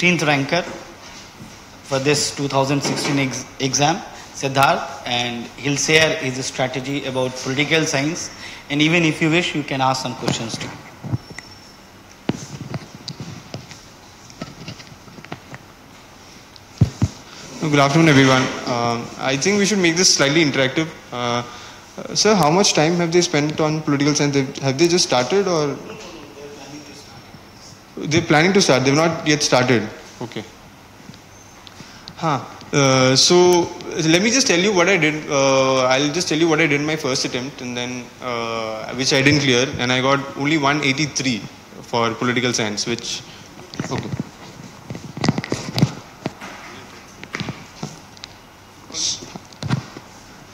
15th ranker for this 2016 ex- exam, Sidharth, and he'll share his strategy about political science. And even if you wish, you can ask some questions too. Good afternoon, everyone. Um, I think we should make this slightly interactive. Uh, uh, sir, how much time have they spent on political science? Have they just started or? They're planning to start. They've not yet started. Okay. Huh. Uh, so let me just tell you what I did. Uh, I'll just tell you what I did in my first attempt, and then uh, which I didn't clear, and I got only 183 for political science, which okay.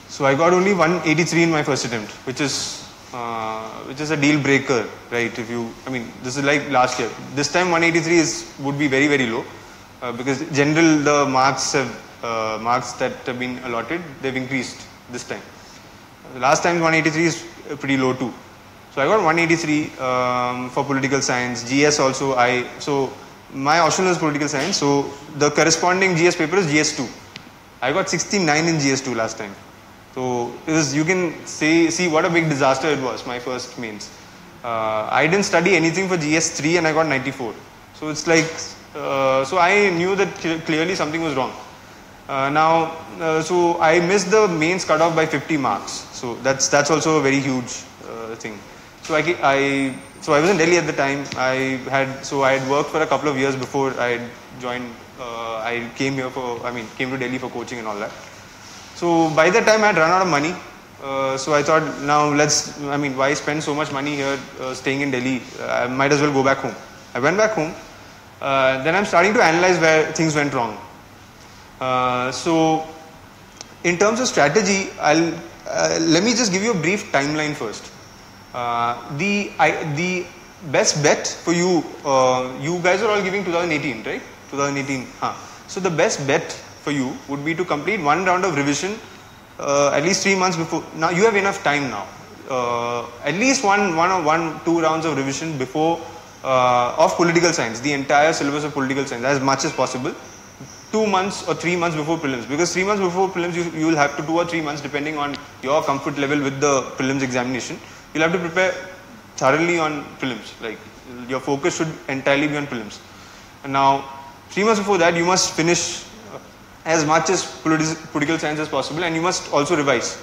So I got only 183 in my first attempt, which is uh, which is a deal breaker, right? If you, I mean, this is like last year. This time 183 is would be very very low uh, because general the marks have uh, marks that have been allotted they've increased this time. The last time 183 is pretty low too. So I got 183 um, for political science. GS also I so my optional is political science. So the corresponding GS paper is GS2. I got 69 in GS2 last time. So was, you can see, see what a big disaster it was, my first mains. Uh, I didn't study anything for GS3 and I got 94. So it's like, uh, so I knew that cl- clearly something was wrong. Uh, now, uh, so I missed the mains cutoff by 50 marks. So that's, that's also a very huge uh, thing. So I, I, so I was in Delhi at the time. I had, so I had worked for a couple of years before I joined, uh, I came here for, I mean, came to Delhi for coaching and all that. So by the time I had run out of money, uh, so I thought now let's, I mean, why spend so much money here uh, staying in Delhi? I might as well go back home. I went back home. Uh, then I'm starting to analyze where things went wrong. Uh, so in terms of strategy, I'll, uh, let me just give you a brief timeline first. Uh, the, I, the best bet for you, you guys are all giving 2018, right? 2018. Huh. So the best bet for you would be to complete one round of revision uh, at least three months before. Now you have enough time now. Uh, at least one, one or one, two rounds of revision before uh, of political science, the entire syllabus of political science, as much as possible. Two months or three months before prelims, because three months before prelims, you, you will have to two or three months, depending on your comfort level with the prelims examination. You'll have to prepare thoroughly on prelims. Like your focus should entirely be on prelims. And now, three months before that, you must finish as much as politi- political science as possible, and you must also revise.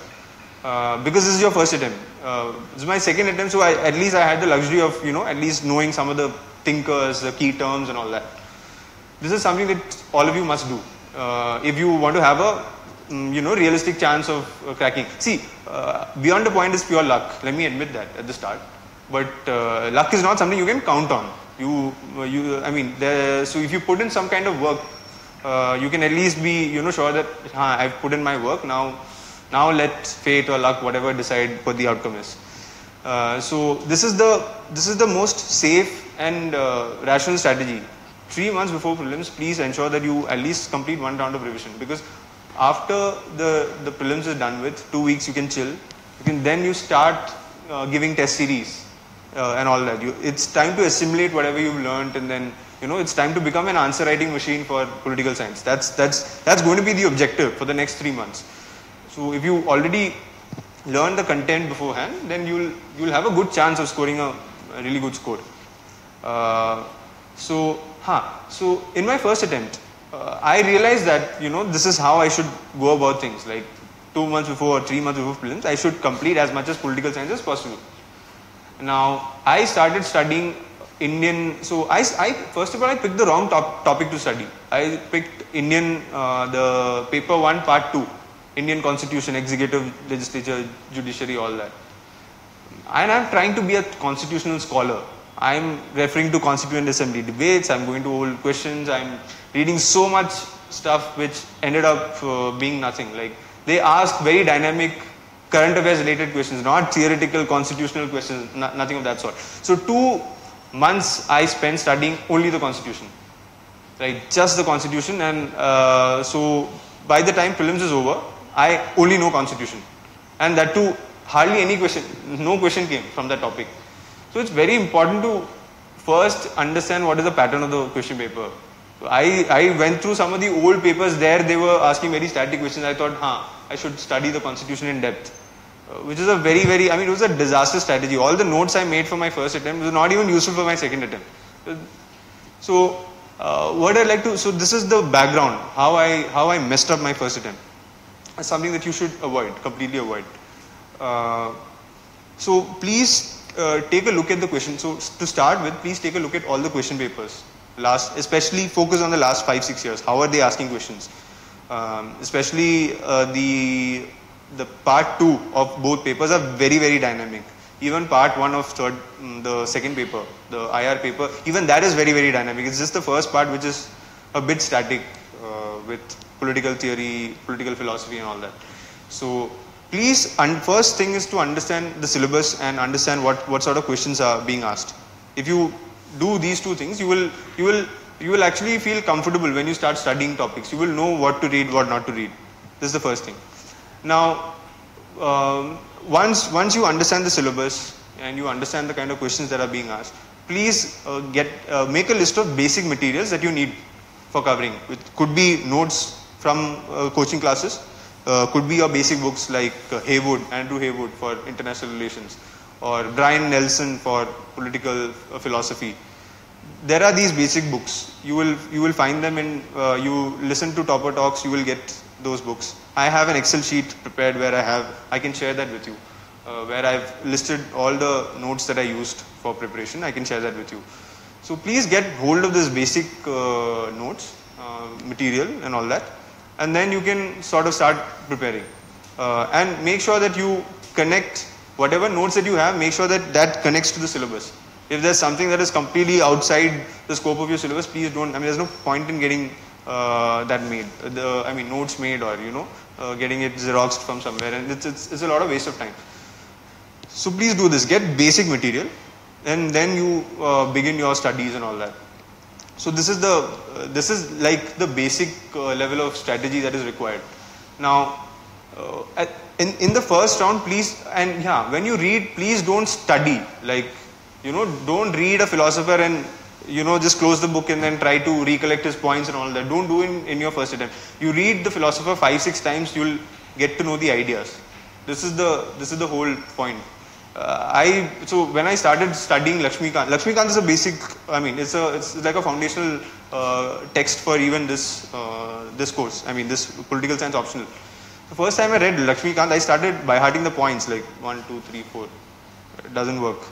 Uh, because this is your first attempt. Uh, this is my second attempt, so I, at least I had the luxury of you know at least knowing some of the thinkers, the key terms, and all that. This is something that all of you must do uh, if you want to have a mm, you know realistic chance of uh, cracking. See, uh, beyond the point is pure luck. Let me admit that at the start. But uh, luck is not something you can count on. You, you, I mean, there, so if you put in some kind of work, uh, you can at least be, you know, sure that huh, I've put in my work. Now, now let fate or luck, whatever, decide what the outcome is. Uh, so this is the this is the most safe and uh, rational strategy. Three months before prelims, please ensure that you at least complete one round of revision because after the the prelims is done with, two weeks you can chill. You can then you start uh, giving test series uh, and all that. You, it's time to assimilate whatever you've learned, and then you know it's time to become an answer writing machine for political science. That's that's that's going to be the objective for the next three months. So if you already learn the content beforehand, then you'll you'll have a good chance of scoring a, a really good score. Uh, so, huh. So in my first attempt, uh, I realized that you know this is how I should go about things. Like two months before or three months before prelims, I should complete as much as political science as possible. Now I started studying Indian. So I, I first of all I picked the wrong top, topic to study. I picked Indian uh, the paper one part two, Indian Constitution, executive, legislature, judiciary, all that. And I'm trying to be a constitutional scholar. I'm referring to Constituent Assembly debates. I'm going to old questions. I'm reading so much stuff which ended up uh, being nothing. Like they ask very dynamic current affairs related questions, not theoretical constitutional questions, no- nothing of that sort. So two months I spent studying only the constitution, right? Just the constitution, and uh, so by the time prelims is over, I only know constitution, and that too hardly any question, no question came from that topic. So it's very important to first understand what is the pattern of the question paper. I, I went through some of the old papers there, they were asking very static questions. I thought, huh, I should study the constitution in depth. Which is a very, very, I mean, it was a disaster strategy. All the notes I made for my first attempt was not even useful for my second attempt. So, uh, what I like to, so this is the background, how I, how I messed up my first attempt. It's something that you should avoid, completely avoid. Uh, so, please uh, take a look at the question. So, to start with, please take a look at all the question papers. Last, especially focus on the last five, six years. How are they asking questions? Um, especially uh, the the part two of both papers are very very dynamic. Even part one of third, mm, the second paper, the IR paper, even that is very very dynamic. It's just the first part which is a bit static uh, with political theory, political philosophy, and all that. So please, and first thing is to understand the syllabus and understand what what sort of questions are being asked. If you do these two things, you will you will you will actually feel comfortable when you start studying topics. You will know what to read, what not to read. This is the first thing. Now, um, once once you understand the syllabus and you understand the kind of questions that are being asked, please uh, get uh, make a list of basic materials that you need for covering. It could be notes from uh, coaching classes, uh, could be your basic books like uh, Heywood, Andrew Heywood for international relations, or Brian Nelson for political uh, philosophy. There are these basic books. You will you will find them in you listen to Topper Talks. You will get those books. I have an Excel sheet prepared where I have I can share that with you, uh, where I've listed all the notes that I used for preparation. I can share that with you. So please get hold of this basic uh, notes uh, material and all that, and then you can sort of start preparing. Uh, and make sure that you connect whatever notes that you have. Make sure that that connects to the syllabus. If there's something that is completely outside the scope of your syllabus, please don't. I mean, there's no point in getting uh, that made. The I mean, notes made or you know, uh, getting it xeroxed from somewhere, and it's, it's it's a lot of waste of time. So please do this. Get basic material, and then you uh, begin your studies and all that. So this is the uh, this is like the basic uh, level of strategy that is required. Now, uh, at, in in the first round, please and yeah, when you read, please don't study like you know, don't read a philosopher and you know just close the book and then try to recollect his points and all that. Don't do in in your first attempt. You read the philosopher five six times, you'll get to know the ideas. This is the this is the whole point. Uh, I so when I started studying Lakshmikant, Lakshmikant is a basic. I mean, it's a it's like a foundational uh, text for even this uh, this course. I mean, this political science optional. The first time I read Lakshmikant, I started by hearting the points like one, two, three, four. It doesn't work.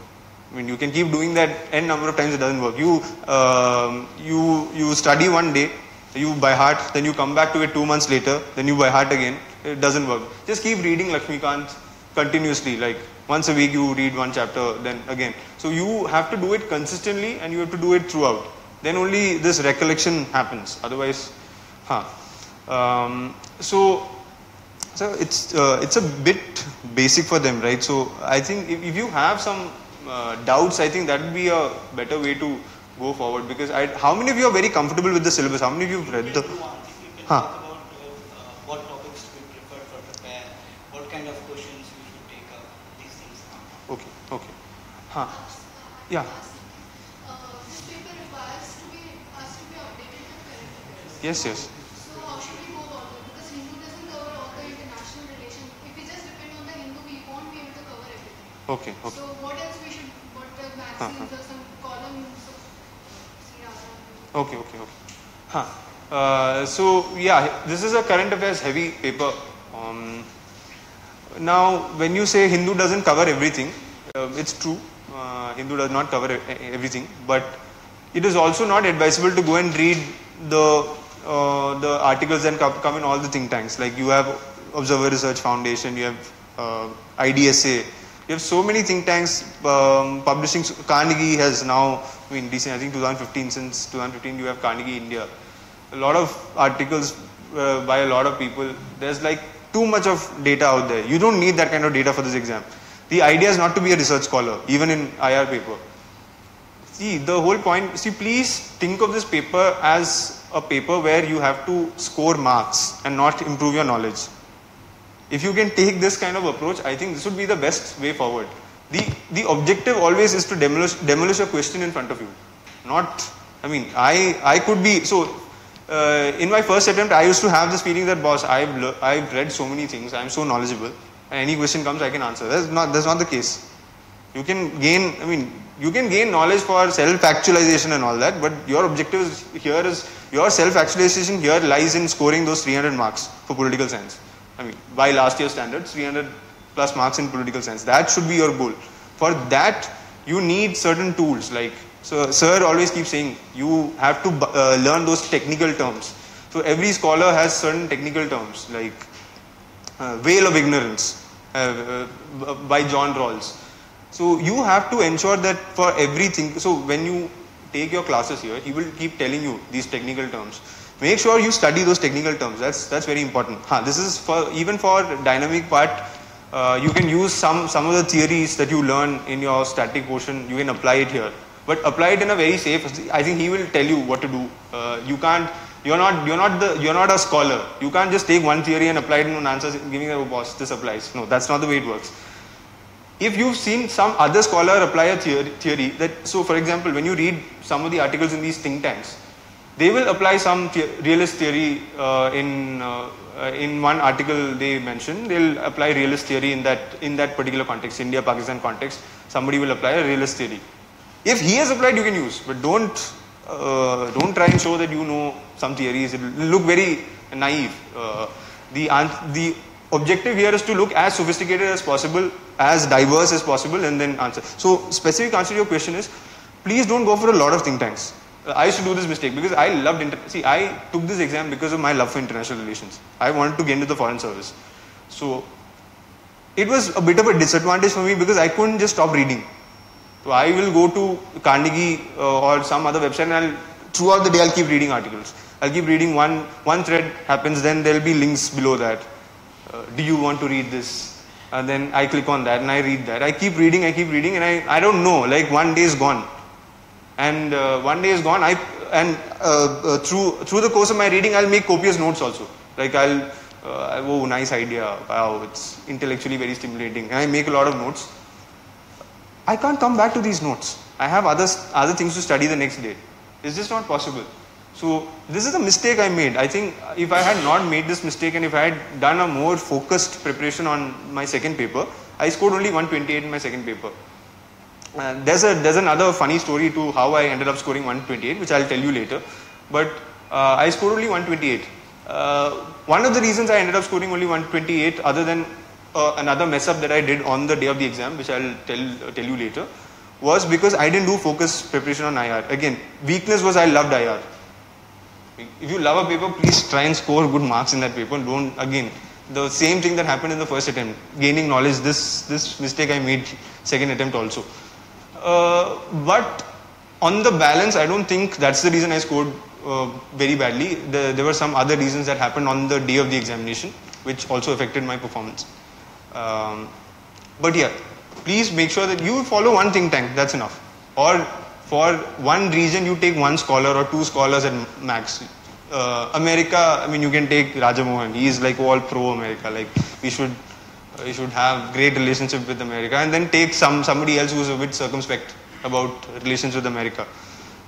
I mean, you can keep doing that n number of times. It doesn't work. You um, you you study one day, you by heart, then you come back to it two months later, then you by heart again. It doesn't work. Just keep reading Lakshmi Lakshmikant continuously, like once a week you read one chapter, then again. So you have to do it consistently and you have to do it throughout. Then only this recollection happens. Otherwise, huh. Um, so, so it's uh, it's a bit basic for them, right? So I think if, if you have some doubts, I think that would be a better way to go forward. Because I, how many of you are very comfortable with the syllabus? How many of you have read the? If you can Huh. about uh, what topics to be preferred for prepare, what kind of questions you should take up, these things. Okay, okay. Huh. Yeah. Uh, this paper requires to be us to be updated with current affairs. Yes, yes. So how should we go about it? Because Hindu doesn't cover all the international relations. If we just depend on the Hindu, we won't be able to cover everything. Okay, okay. So what else we should? What Okay, okay, okay. Huh. Uh, so yeah, this is a current affairs heavy paper. Um, now, when you say Hindu doesn't cover everything, uh, it's true. Uh, Hindu does not cover everything, but it is also not advisable to go and read the uh, the articles that come, come in all the think tanks. Like you have Observer Research Foundation, you have uh, IDSA, you have so many think tanks um, publishing. Carnegie has now, I mean, recent, I think 2015, since 2015, you have Carnegie India. A lot of articles uh, by a lot of people. There's like too much of data out there. You don't need that kind of data for this exam. The idea is not to be a research scholar, even in IR paper. See, the whole point, see, please think of this paper as a paper where you have to score marks and not improve your knowledge. If you can take this kind of approach, I think this would be the best way forward. The, the objective always is to demolish, demolish a question in front of you. Not, I mean, I, I could be, so uh, in my first attempt, I used to have this feeling that, boss, I've, I've read so many things, I'm so knowledgeable, and any question comes, I can answer. That's not, that's not the case. You can gain, I mean, you can gain knowledge for self-actualization and all that, but your objective is, here is, your self-actualization here lies in scoring those 300 marks for political science. I mean, by last year's standards, 300 plus marks in political science. That should be your goal. For that, you need certain tools like so sir always keeps saying you have to uh, learn those technical terms so every scholar has certain technical terms like uh, veil of ignorance uh, uh, by john rawls so you have to ensure that for everything so when you take your classes here he will keep telling you these technical terms make sure you study those technical terms. That's that's very important. Huh, this is for even for dynamic part uh, you can use some some of the theories that you learn in your static portion. You can apply it here. But apply it in a very safe i think he will tell you what to do. Uh, you can't you're not you're not the you're not a scholar. You can't just take one theory and apply it in an answer giving a boss this applies. No that's not the way it works. If you've seen some other scholar apply a theory, theory that so for example when you read some of the articles in these think tanks they will apply some the- realist theory uh, in uh, uh, in one article they mention. They'll apply realist theory in that in that particular context india pakistan context. Somebody will apply a realist theory. If he has applied you can use but don't uh, don't try and show that you know some theories. It will look very naive. Uh, the the objective here is to look as sophisticated as possible as diverse as possible and then answer. So specific answer to your question is please don't go for a lot of think tanks I used to do this mistake because I loved inter- see I took this exam because of my love for international relations. I wanted to get into the foreign service. So it was a bit of a disadvantage for me because I couldn't just stop reading. So I will go to Carnegie uh, or some other website and I'll throughout the day I'll keep reading articles. I'll keep reading one one thread happens then there'll be links below that. Uh, do you want to read this? And then I click on that and I read that. I keep reading, I keep reading and I, I don't know, like one day is gone and uh, one day is gone. I and uh, uh, through through the course of my reading i'll make copious notes also. Like i'll uh, oh nice idea. Wow it's intellectually very stimulating. And i make a lot of notes. I can't come back to these notes. I have others other things to study the next day. It's just not possible. So this is a mistake i made. I think if i had not made this mistake and if i had done a more focused preparation on my second paper i scored only 128 in my second paper there's a there's another funny story to how I ended up scoring 128, which I'll tell you later. But uh, I scored only 128. Uh, one of the reasons I ended up scoring only 128, other than uh, another mess up that I did on the day of the exam, which I'll tell tell you later, was because I didn't do focus preparation on IR. Again, weakness was I loved IR. If you love a paper, please try and score good marks in that paper. Don't again the same thing that happened in the first attempt, gaining knowledge. This this mistake I made second attempt also. Uh, but on the balance, I don't think that's the reason I scored uh, very badly. The, there were some other reasons that happened on the day of the examination, which also affected my performance. Um, but yeah, please make sure that you follow one think tank. That's enough. Or for one region, you take one scholar or two scholars at max. Uh, America, I mean, you can take Rajamohan. He is like all pro-America. Like we should you should have great relationship with America and then take some somebody else who's a bit circumspect about relations with America.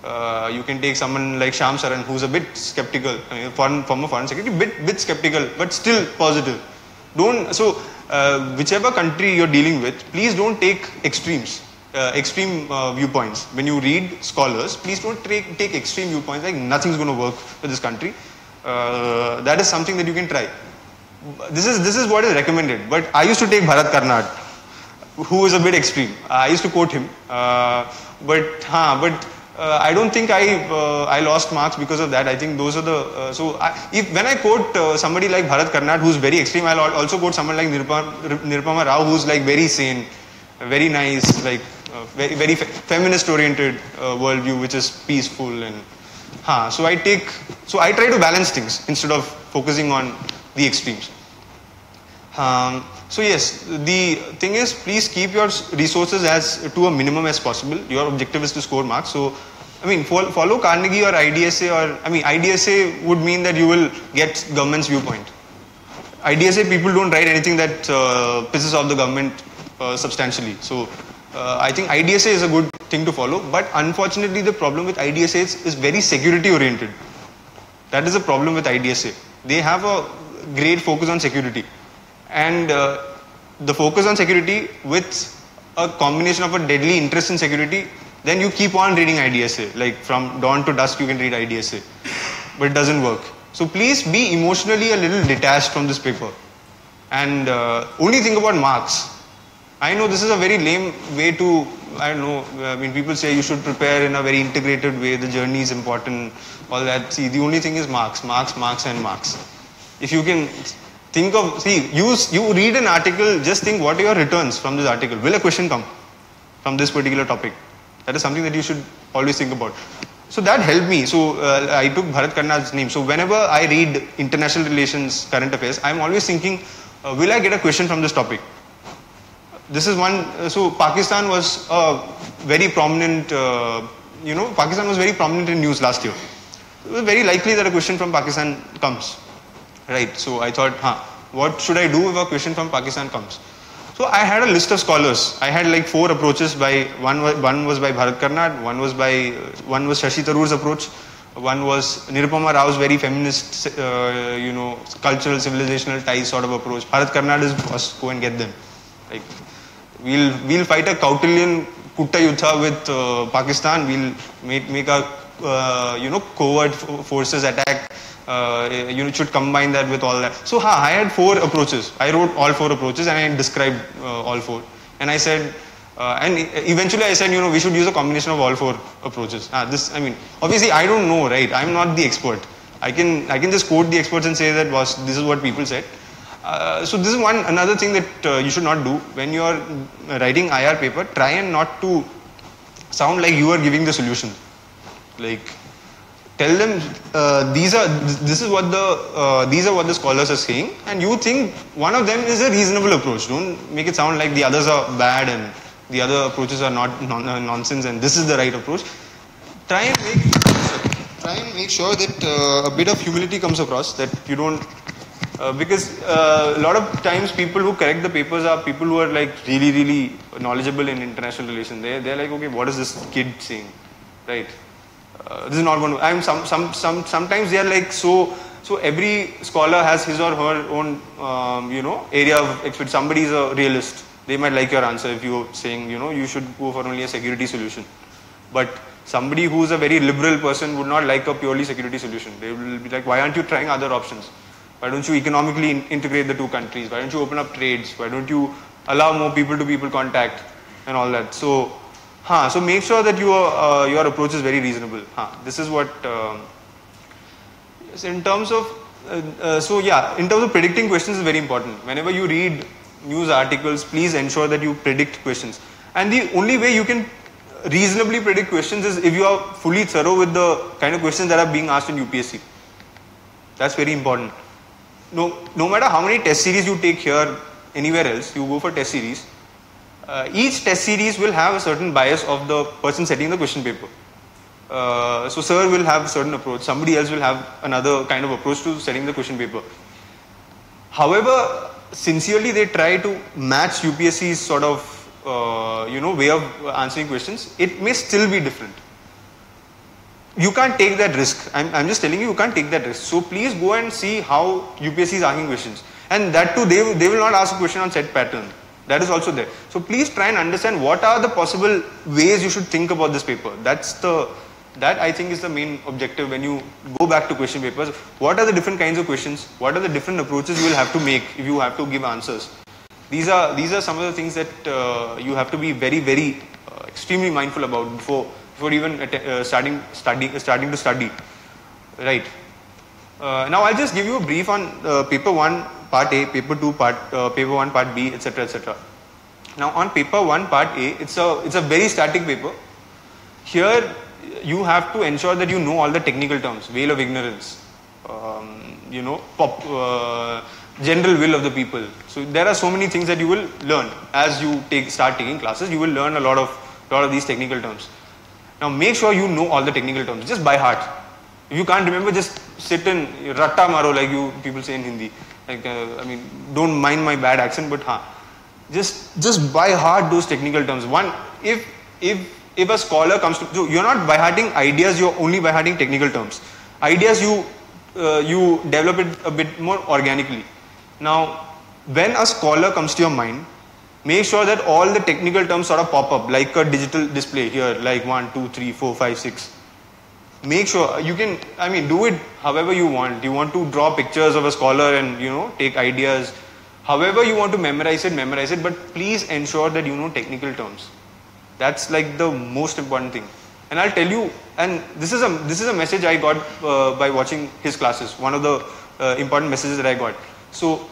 Uh, you can take someone like Shyam Saran who's a bit skeptical, I mean, foreign, former foreign secretary, bit bit skeptical, but still positive. Don't so uh, whichever country you're dealing with, please don't take extremes. Uh, extreme uh, viewpoints. When you read scholars, please don't take, take extreme viewpoints like nothing's going to work for this country. Uh, that is something that you can try this is this is what is recommended. But I used to take Bharat Karnad, who is a bit extreme. I used to quote him, uh, but huh, but uh, I don't think I uh, I lost marks because of that. I think those are the uh, so I, if when I quote uh, somebody like Bharat Karnad who's very extreme, I'll also quote someone like Nirupama, Rao who's like very sane, very nice, like uh, very very fe- feminist oriented worldview, which is peaceful and huh. So I take so I try to balance things instead of focusing on the extremes. Um, so yes, the thing is, please keep your resources as to a minimum as possible. Your objective is to score marks. So, I mean, fol- follow Carnegie or IDSA or I mean, IDSA would mean that you will get government's viewpoint. IDSA people don't write anything that uh, pisses off the government uh, substantially. So, uh, I think IDSA is a good thing to follow. But unfortunately, the problem with IDSA is, is very security oriented That is a problem with IDSA. They have a great focus on security. And uh, the focus on security with a combination of a deadly interest in security, then you keep on reading IDSA. Like from dawn to dusk, you can read IDSA. But it doesn't work. So please be emotionally a little detached from this paper. And uh, only think about marks. I know this is a very lame way to, I don't know, I mean, people say you should prepare in a very integrated way, the journey is important, all that. See, the only thing is marks, marks, marks, and marks. If you can think of, see, you, you read an article, just think what are your returns from this article. Will a question come from this particular topic? That is something that you should always think about. So that helped me. So uh, I took Bharat Karnad's name. So whenever I read international relations, current affairs, I'm always thinking, uh, will I get a question from this topic? This is one. Uh, so Pakistan was a very prominent. Uh, you know, Pakistan was very prominent in news last year. It was very likely that a question from Pakistan comes, right? So I thought, huh, what should I do if a question from Pakistan comes? So I had a list of scholars. I had like four approaches by one. Was, one was by Bharat Karnad, one was by one was Shashi Tharoor's approach, one was Nirupama Rao's very feminist, uh, you know, cultural civilizational ties sort of approach. Bharat Karnad is must go and get them. Like we'll we'll fight a Kautilyan Kuta Yuddha with uh, Pakistan. We'll make make a uh, you know covert forces attack uh, you should combine that with all that. So ha, I had four approaches. I wrote all four approaches and I described uh, all four. And I said, uh, and eventually I said, you know, we should use a combination of all four approaches. Ah, this, I mean, obviously I don't know, right? I'm not the expert. I can, I can just quote the experts and say that was this is what people said. Uh, so this is one another thing that uh, you should not do when you are writing IR paper. Try and not to sound like you are giving the solution. Like tell them uh, these are this is what the uh, these are what the scholars are saying and you think one of them is a reasonable approach. Don't make it sound like the others are bad and the other approaches are not non- uh, nonsense and this is the right approach. Try and make try and make sure that uh, a bit of humility comes across that you don't uh, because uh, a lot of times people who correct the papers are people who are like really really knowledgeable in international relations. They they're like okay what is this kid saying? Right uh, this is not going to. I'm some some some sometimes they are like so. So every scholar has his or her own um, you know area of expertise. Somebody is a realist. They might like your answer if you're saying you know you should go for only a security solution. But somebody who's a very liberal person would not like a purely security solution. They will be like, why aren't you trying other options? Why don't you economically in- integrate the two countries? Why don't you open up trades? Why don't you allow more people to people contact and all that? So Huh, so make sure that your uh, your approach is very reasonable. Huh, this is what. Um, in terms of, uh, uh, so yeah, in terms of predicting questions is very important. Whenever you read news articles, please ensure that you predict questions. And the only way you can reasonably predict questions is if you are fully thorough with the kind of questions that are being asked in UPSC. That's very important. No, no matter how many test series you take here, anywhere else, you go for test series uh, each test series will have a certain bias of the person setting the question paper. Uh, so sir will have a certain approach, somebody else will have another kind of approach to setting the question paper. However, sincerely they try to match UPSC's sort of uh, you know way of answering questions. It may still be different. You can't take that risk. I'm, I'm just telling you, you can't take that risk. So please go and see how UPSC is asking questions. And that too, they, they will not ask a question on set pattern that is also there. So please try and understand what are the possible ways you should think about this paper. That's the that I think is the main objective when you go back to question papers. What are the different kinds of questions? What are the different approaches you will have to make if you have to give answers? These are these are some of the things that uh, you have to be very very uh, extremely mindful about before before even uh, starting study starting to study. Right. Uh, now I'll just give you a brief on uh, paper one part A, paper 2 part, uh, paper 1 part B, etc. etc. Now on paper 1 part A, it's a, it's a very static paper. Here you have to ensure that you know all the technical terms, veil of ignorance, um, you know, pop, uh, general will of the people. So there are so many things that you will learn as you take start taking classes. You will learn a lot of lot of these technical terms. Now make sure you know all the technical terms just by heart. If you can't remember, just sit in ratta maro like you people say in Hindi. Like, uh, I mean, don't mind my bad accent, but huh, just just by heart those technical terms. One, if if if a scholar comes to, so you're not by hearting ideas, you're only by hearting technical terms. Ideas you uh, you develop it a bit more organically. Now, when a scholar comes to your mind, make sure that all the technical terms sort of pop up like a digital display here, like one, two, three, four, five, six. Make sure you can, I mean, do it however you want. You want to draw pictures of a scholar and, you know, take ideas. However you want to memorize it, memorize it, but please ensure that you know technical terms. That's like the most important thing. And I'll tell you, and this is a this is a message I got uh, by watching his classes. One of the uh, important messages that I got. So,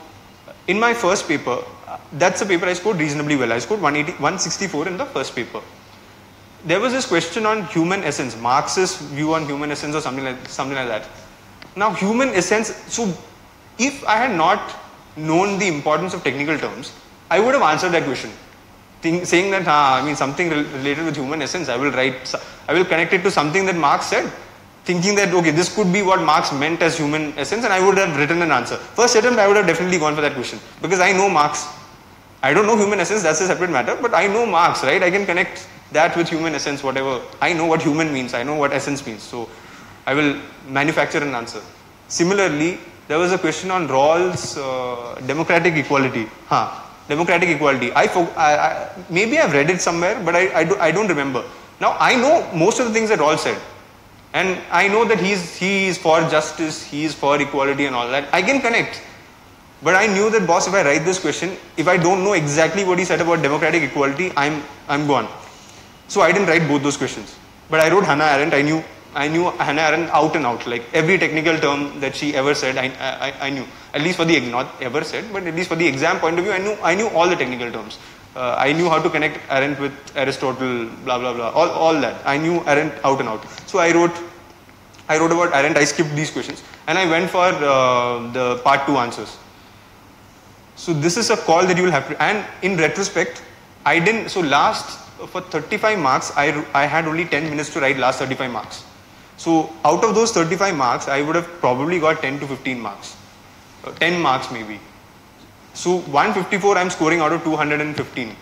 in my first paper, uh, that's a paper I scored reasonably well. I scored 180, 164 in the first paper. There was this question on human essence, Marx's view on human essence or something like something like that. Now, human essence. So, if I had not known the importance of technical terms, I would have answered that question. Think, saying that, ah, I mean, something rel- related with human essence, I will write, I will connect it to something that Marx said, thinking that, okay, this could be what Marx meant as human essence, and I would have written an answer. First attempt, I would have definitely gone for that question, because I know Marx. I don't know human essence, that's a separate matter, but I know Marx, right? I can connect that with human essence, whatever. I know what human means, I know what essence means, so I will manufacture an answer. Similarly, there was a question on Rawls' uh, democratic equality. Huh. Democratic equality. I, I, I maybe I've read it somewhere, but I, I, do, I don't remember. Now I know most of the things that Rawls said, and I know that he's he is for justice, he is for equality, and all that. I can connect. But I knew that, boss, if I write this question, if I don't know exactly what he said about democratic equality, I'm I'm gone. So I didn't write both those questions. But I wrote Hannah Arendt. I knew I knew Hannah Arendt out and out. Like every technical term that she ever said, I, I, I knew. At least for the not ever said, but at least for the exam point of view, I knew I knew all the technical terms. Uh, I knew how to connect Arendt with Aristotle, blah blah blah, all, all that. I knew Arendt out and out. So I wrote I wrote about Arendt. I skipped these questions and I went for uh, the part two answers. So this is a call that you will have to. And in retrospect, I didn't. So last for 35 marks, I I had only 10 minutes to write last 35 marks. So out of those 35 marks, I would have probably got 10 to 15 marks, Uh, 10 marks maybe. So 154 I'm scoring out of 215.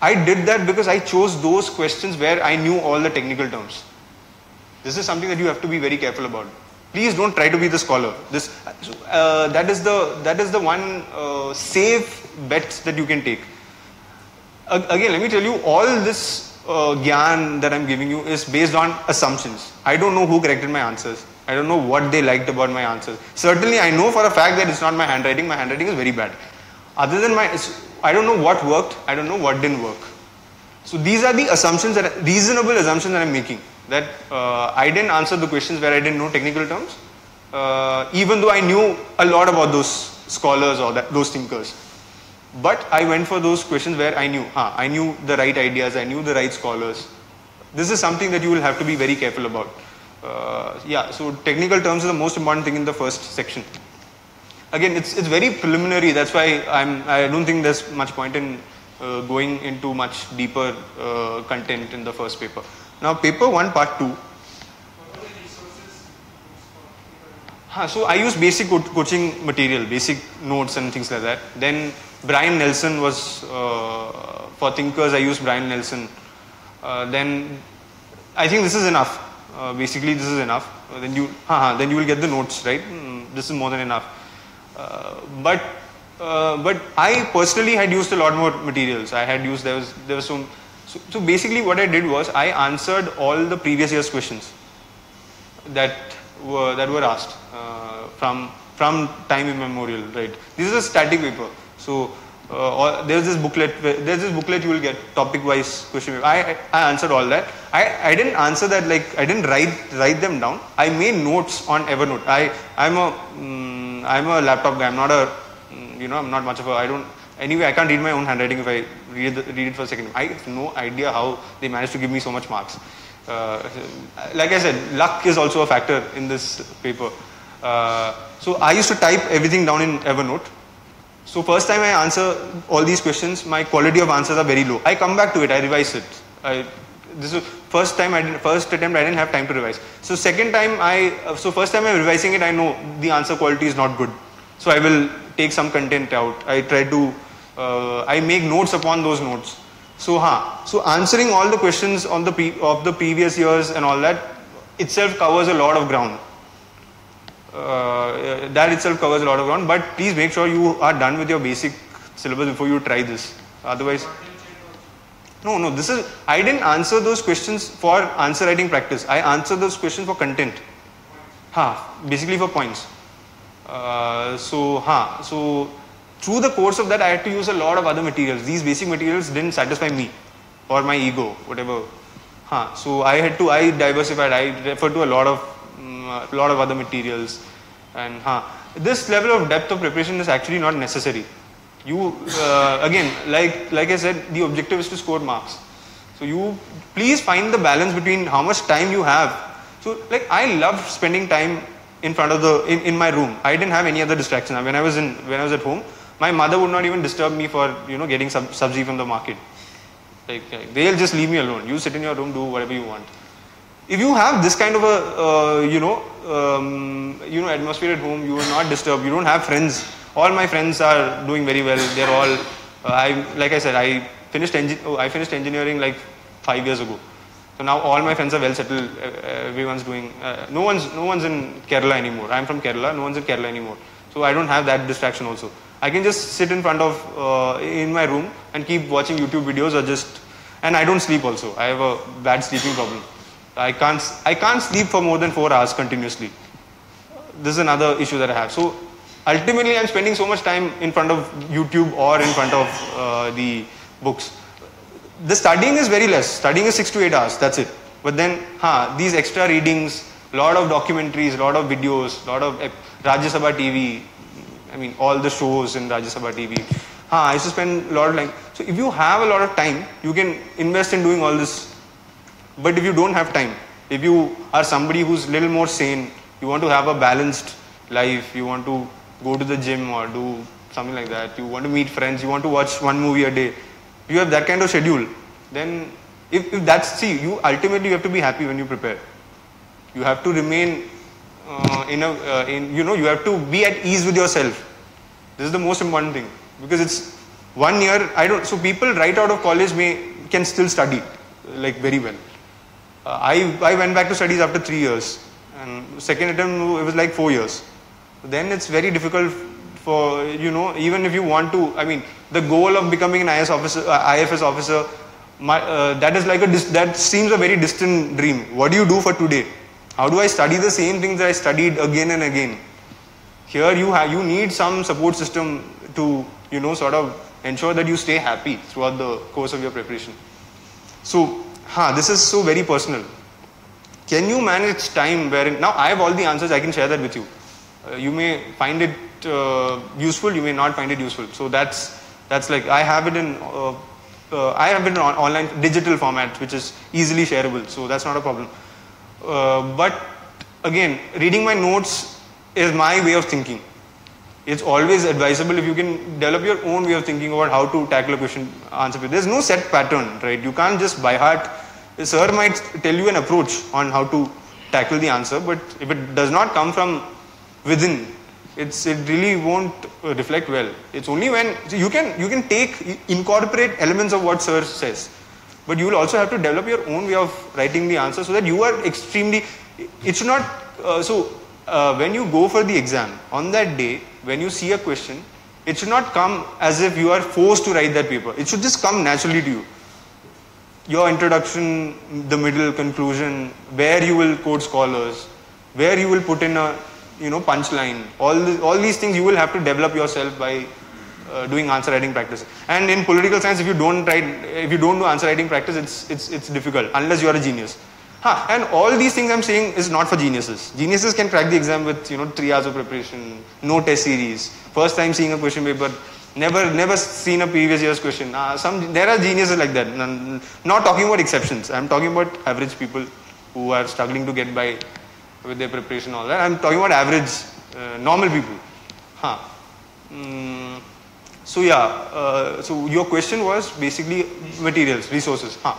I did that because I chose those questions where I knew all the technical terms. This is something that you have to be very careful about. Please don't try to be the scholar. This, uh, that is the that is the one uh, safe bet that you can take. Again, let me tell you, all this uh, gyan that I'm giving you is based on assumptions. I don't know who corrected my answers. I don't know what they liked about my answers. Certainly, I know for a fact that it's not my handwriting. My handwriting is very bad. Other than my, I don't know what worked. I don't know what didn't work. So these are the assumptions that reasonable assumptions that I'm making. That uh, I didn't answer the questions where I didn't know technical terms, uh, even though I knew a lot about those scholars or that, those thinkers. But I went for those questions where I knew, huh, I knew the right ideas, I knew the right scholars. This is something that you will have to be very careful about. Uh, yeah, so technical terms is the most important thing in the first section. Again, it's it's very preliminary. That's why I'm. I don't think there's much point in uh, going into much deeper uh, content in the first paper. Now, paper one, part two. Huh, so I use basic co- coaching material, basic notes and things like that. Then Brian Nelson was uh, for thinkers. I use Brian Nelson. Uh, then I think this is enough. Uh, basically, this is enough. Uh, then you, then you will get the notes, right? Mm, this is more than enough. Uh, but uh, but I personally had used a lot more materials. I had used there was there was some. So, so basically, what I did was I answered all the previous year's questions that were that were asked from from time immemorial. Right. This is a static paper. So uh, there's this booklet. There's this booklet you will get topic wise question. I I answered all that. I, I didn't answer that like I didn't write write them down. I made notes on Evernote. I I'm a mm, I'm a laptop guy. I'm not a mm, you know I'm not much of a I don't anyway I can't read my own handwriting if I read read it for a second. I have no idea how they managed to give me so much marks. Uh, like I said, luck is also a factor in this paper. Uh, so I used to type everything down in Evernote. So first time I answer all these questions, my quality of answers are very low. I come back to it, I revise it. I, this is first time I didn't, first attempt I didn't have time to revise. So second time I, uh, so first time I'm revising it, I know the answer quality is not good. So I will take some content out. I try to, uh, I make notes upon those notes. So huh, so answering all the questions on the of the previous years and all that itself covers a lot of ground. Uh, that itself covers a lot of ground. But please make sure you are done with your basic syllabus before you try this. Otherwise, no, no. This is I didn't answer those questions for answer writing practice. I answered those questions for content. Ha, basically for points. Uh, so, ha, so through the course of that, I had to use a lot of other materials. These basic materials didn't satisfy me or my ego, whatever. Huh. So I had to, I diversified. I referred to a lot of, a lot of other materials, and huh. this level of depth of preparation is actually not necessary. You uh, again, like like I said, the objective is to score marks. So you please find the balance between how much time you have. So like I love spending time in front of the in, in my room. I didn't have any other distraction. When I was in when I was at home, my mother would not even disturb me for you know getting sub, subsidy from the market. Like, like, they'll just leave me alone. You sit in your room, do whatever you want. If you have this kind of a uh, you know um, you know atmosphere at home, you are not disturbed. You don't have friends. All my friends are doing very well. They're all uh, I like I said I finished engi- oh, I finished engineering like five years ago. So now all my friends are well settled. Everyone's doing. Uh, no one's no one's in Kerala anymore. I'm from Kerala. No one's in Kerala anymore. So I don't have that distraction also. I can just sit in front of uh, in my room and keep watching YouTube videos or just and I don't sleep also. I have a bad sleeping problem. I can't I can't sleep for more than four hours continuously. This is another issue that I have. So ultimately, I'm spending so much time in front of YouTube or in front of uh, the books. The studying is very less. Studying is six to eight hours. That's it. But then, huh, these extra readings, lot of documentaries, lot of videos, lot of Rajya Sabha TV. I mean, all the shows in Rajya Sabha TV. Huh, I used to spend a lot of time. So if you have a lot of time, you can invest in doing all this. But if you don't have time, if you are somebody who's little more sane, you want to have a balanced life, you want to go to the gym or do something like that, you want to meet friends, you want to watch one movie a day, you have that kind of schedule, then if, if that's, see, you ultimately you have to be happy when you prepare. You have to remain uh, in a, uh, in, you know, you have to be at ease with yourself. This is the most important thing because it's one year. I don't. So people right out of college may can still study like very well. Uh, I I went back to studies after three years, and second attempt it was like four years. Then it's very difficult for you know even if you want to. I mean, the goal of becoming an IAS officer, uh, IFS officer, my, uh, that is like a that seems a very distant dream. What do you do for today? How do I study the same things that I studied again and again? Here you have you need some support system to you know sort of ensure that you stay happy throughout the course of your preparation. So, huh, this is so very personal. Can you manage time wherein now I have all the answers, I can share that with you. Uh, you may find it uh, useful, you may not find it useful. So that's that's like I have it in uh, uh, I have it in on- online digital format, which is easily shareable. So that's not a problem. Uh, but again, reading my notes is my way of thinking. It's always advisable if you can develop your own way of thinking about how to tackle a question answer. There's no set pattern, right? You can't just by heart. The sir might tell you an approach on how to tackle the answer, but if it does not come from within, it's it really won't uh, reflect well. It's only when you can you can take incorporate elements of what sir says, but you will also have to develop your own way of writing the answer so that you are extremely. It should not uh, so uh, when you go for the exam on that day when you see a question it should not come as if you are forced to write that paper it should just come naturally to you your introduction the middle conclusion where you will quote scholars where you will put in a you know punchline all all these things you will have to develop yourself by uh, doing answer writing practice. And in political science if you don't write if you don't do answer writing practice it's it's it's difficult unless you are a genius. Huh, and all these things I'm saying is not for geniuses. Geniuses can crack the exam with you know three hours of preparation, no test series, first time seeing a question paper, never never seen a previous year's question. Uh, some there are geniuses like that. None- Not talking about exceptions. I'm talking about average people who are struggling to get by with their preparation all that. I'm talking about average uh, normal people. Huh. Mm, so yeah. Uh, so your question was basically materials, resources. Huh.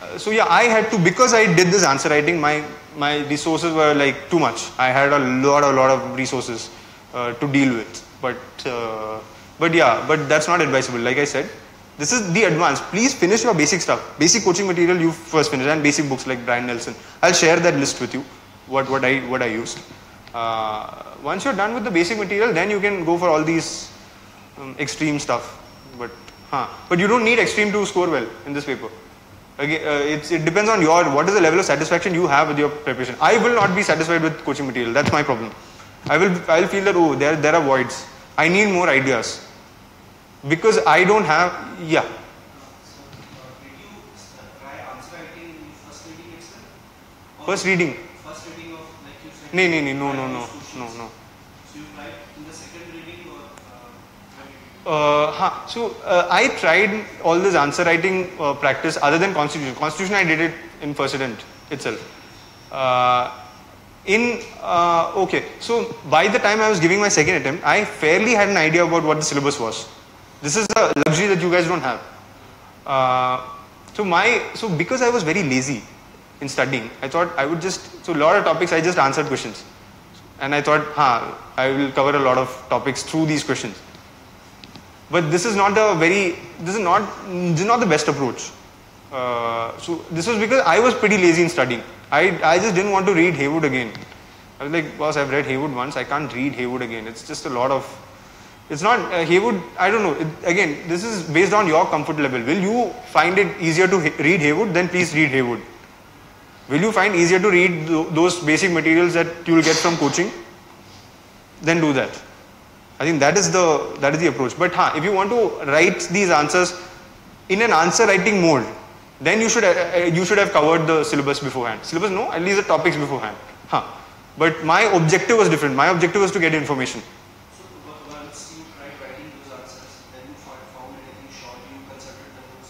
Uh, so yeah, I had to because I did this answer writing. My my resources were like too much. I had a lot, a lot of resources uh, to deal with. But uh, but yeah, but that's not advisable. Like I said, this is the advanced. Please finish your basic stuff, basic coaching material. You first finish and basic books like Brian Nelson. I'll share that list with you. What what I what I used. Uh, once you're done with the basic material, then you can go for all these um, extreme stuff. But, huh. but you don't need extreme to score well in this paper. Again, uh, it depends on your what is the level of satisfaction you have with your preparation. I will not be satisfied with coaching material. That's my problem. I will I will feel that oh there there are voids. I need more ideas because I don't have yeah. First reading First reading. Of, like you said. No no no no no no. So you tried in the second reading or uh. So uh, I tried all this answer writing uh, practice other than constitution. Constitution I did it in first attempt itself. Uh, in uh, okay, so by the time I was giving my second attempt, I fairly had an idea about what the syllabus was. This is a luxury that you guys don't have. Uh, so my so because I was very lazy in studying, I thought I would just so a lot of topics I just answered questions, and I thought, huh, I will cover a lot of topics through these questions. But this is not a very this is not this is not the best approach. Uh, so this was because i was pretty lazy in studying. I i just didn't want to read Heywood again. I was like boss i've read Heywood once. I can't read Heywood again. It's just a lot of it's not uh, Heywood i don't know it, again this is based on your comfort level will you find it easier to read Heywood then please read Heywood will you find easier to read th- those basic materials that you will get from coaching then do that I think that is the that is the approach. But if you want to write these answers in an answer writing mode, then you should uh, uh, you should have covered the syllabus beforehand. Syllabus no, at least the topics beforehand. But my objective was different. My objective was to get information. So o- once you tried writing those answers, then you found, found anything short, you consulted the books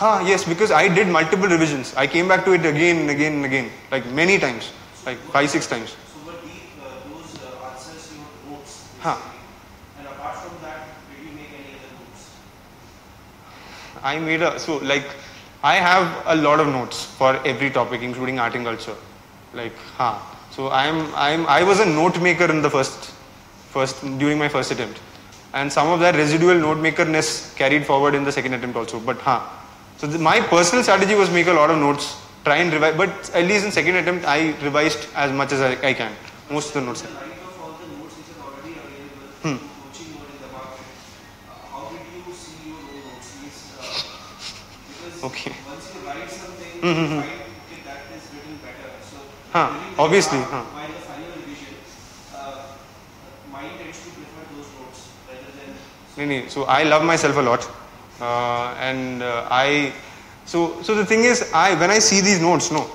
and all that. Huh, yes, because I did multiple revisions. I came back to it again and again and again, like many times, like five six times. So were uh, those uh, answers your notes? Huh. And apart from that, did you make any other notes? I made a so like I have a lot of notes for every topic, including art and culture. Like, huh. So I'm I'm I was a note maker in the first first during my first attempt, and some of that residual note makerness carried forward in the second attempt also. But huh. So the, my personal strategy was make a lot of notes, try and revise. But at least in second attempt, I revised as much as I, I can. Most of the notes. In the light of all the notes which are Hmm. to coaching or in the market, uh, how did you see your own notes? Means, uh, because Okay. once you write something, Hmm, hmm, hmm. find okay, that is written better. So Huh, obviously, huh. While the final revision, uh, mind tends to prefer those notes rather than No, no. So I love myself a lot, and uh, I. So so the thing is, I when I see these notes, no,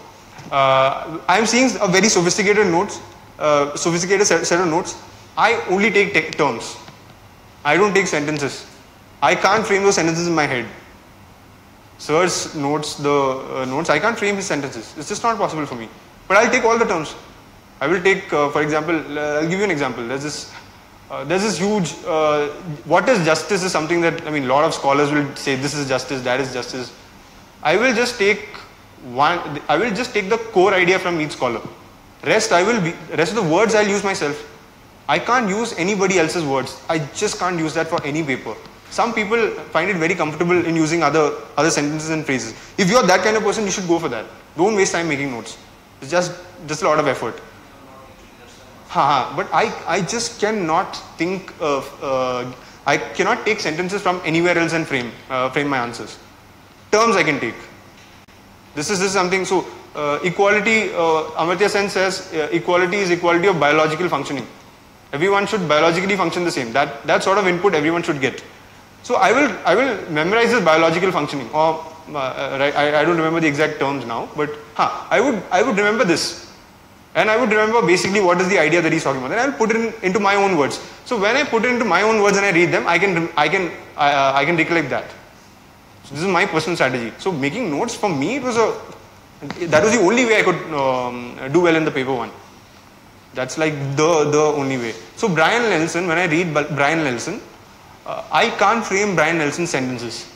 uh, I'm seeing a very sophisticated notes, uh, sophisticated set, set of notes. I only take te- terms. I don't take sentences. I can't frame those sentences in my head. Sir's notes, the uh, notes, I can't frame his sentences. It's just not possible for me. But I'll take all the terms. I will take, uh, for example, uh, I'll give you an example. There's this, uh, there's this huge, uh, what is justice is something that, I mean, a lot of scholars will say this is justice, that is justice. I will just take one, I will just take the core idea from each scholar. Rest, I will be, rest of the words I'll use myself. I can't use anybody else's words. I just can't use that for any paper. Some people find it very comfortable in using other other sentences and phrases. If you're that kind of person, you should go for that. Don't waste time making notes. It's just just a lot of effort. Haha, but I I just cannot think of uh, I cannot take sentences from anywhere else and frame uh, frame my answers. Terms I can take. This is, this is something, so uh, equality, uh, Amartya Sen says uh, equality is equality of biological functioning. Everyone should biologically function the same. That, that sort of input everyone should get. So I will, I will memorize this biological functioning or uh, I, I don't remember the exact terms now, but huh, I, would, I would remember this. And I would remember basically what is the idea that he's talking about. And I'll put it in, into my own words. So when I put it into my own words and I read them, I can, I can, uh, I can recollect that. So this is my personal strategy. So making notes for me, it was a that was the only way I could um, do well in the paper one. That's like the the only way. So Brian Nelson, when I read Brian Nelson, uh, I can't frame Brian Nelson's sentences.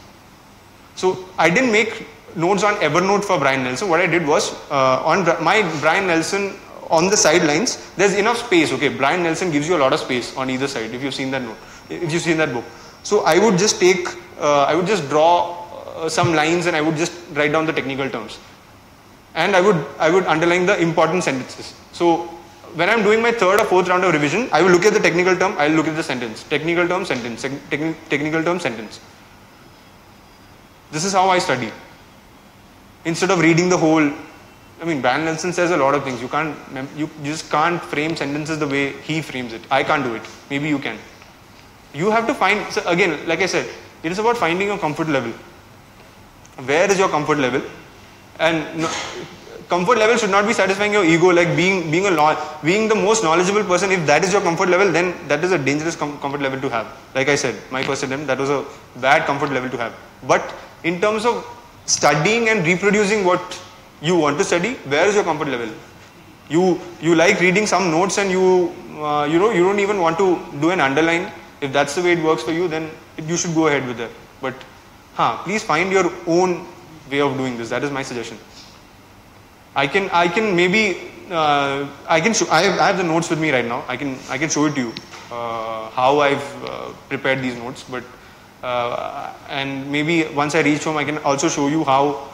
So I didn't make notes on Evernote for Brian Nelson. What I did was uh, on my Brian Nelson on the sidelines, there's enough space. Okay, Brian Nelson gives you a lot of space on either side. If you've seen that note, if you've seen that book, so I would just take, uh, I would just draw uh, some lines and I would just write down the technical terms, and I would I would underline the important sentences. So when I'm doing my third or fourth round of revision, I will look at the technical term, I will look at the sentence. Technical term, sentence. Techni- technical term, sentence. This is how I study. Instead of reading the whole, I mean, Brian Nelson says a lot of things. You can't, you, just can't frame sentences the way he frames it. I can't do it. Maybe you can. You have to find, so again, like I said, it is about finding your comfort level. Where is your comfort level? And no, comfort level should not be satisfying your ego, like being being a being the most knowledgeable person. If that is your comfort level, then that is a dangerous com- comfort level to have. Like I said, my first attempt, that was a bad comfort level to have. But in terms of studying and reproducing what you want to study, where is your comfort level? You you like reading some notes and you uh, you know you don't even want to do an underline. If that's the way it works for you, then you should go ahead with that. But huh, please find your own way of doing this. That is my suggestion. I can I can maybe uh, I can show, I, have, I have the notes with me right now. I can I can show it to you uh, how I've uh, prepared these notes. But uh, and maybe once I reach home, I can also show you how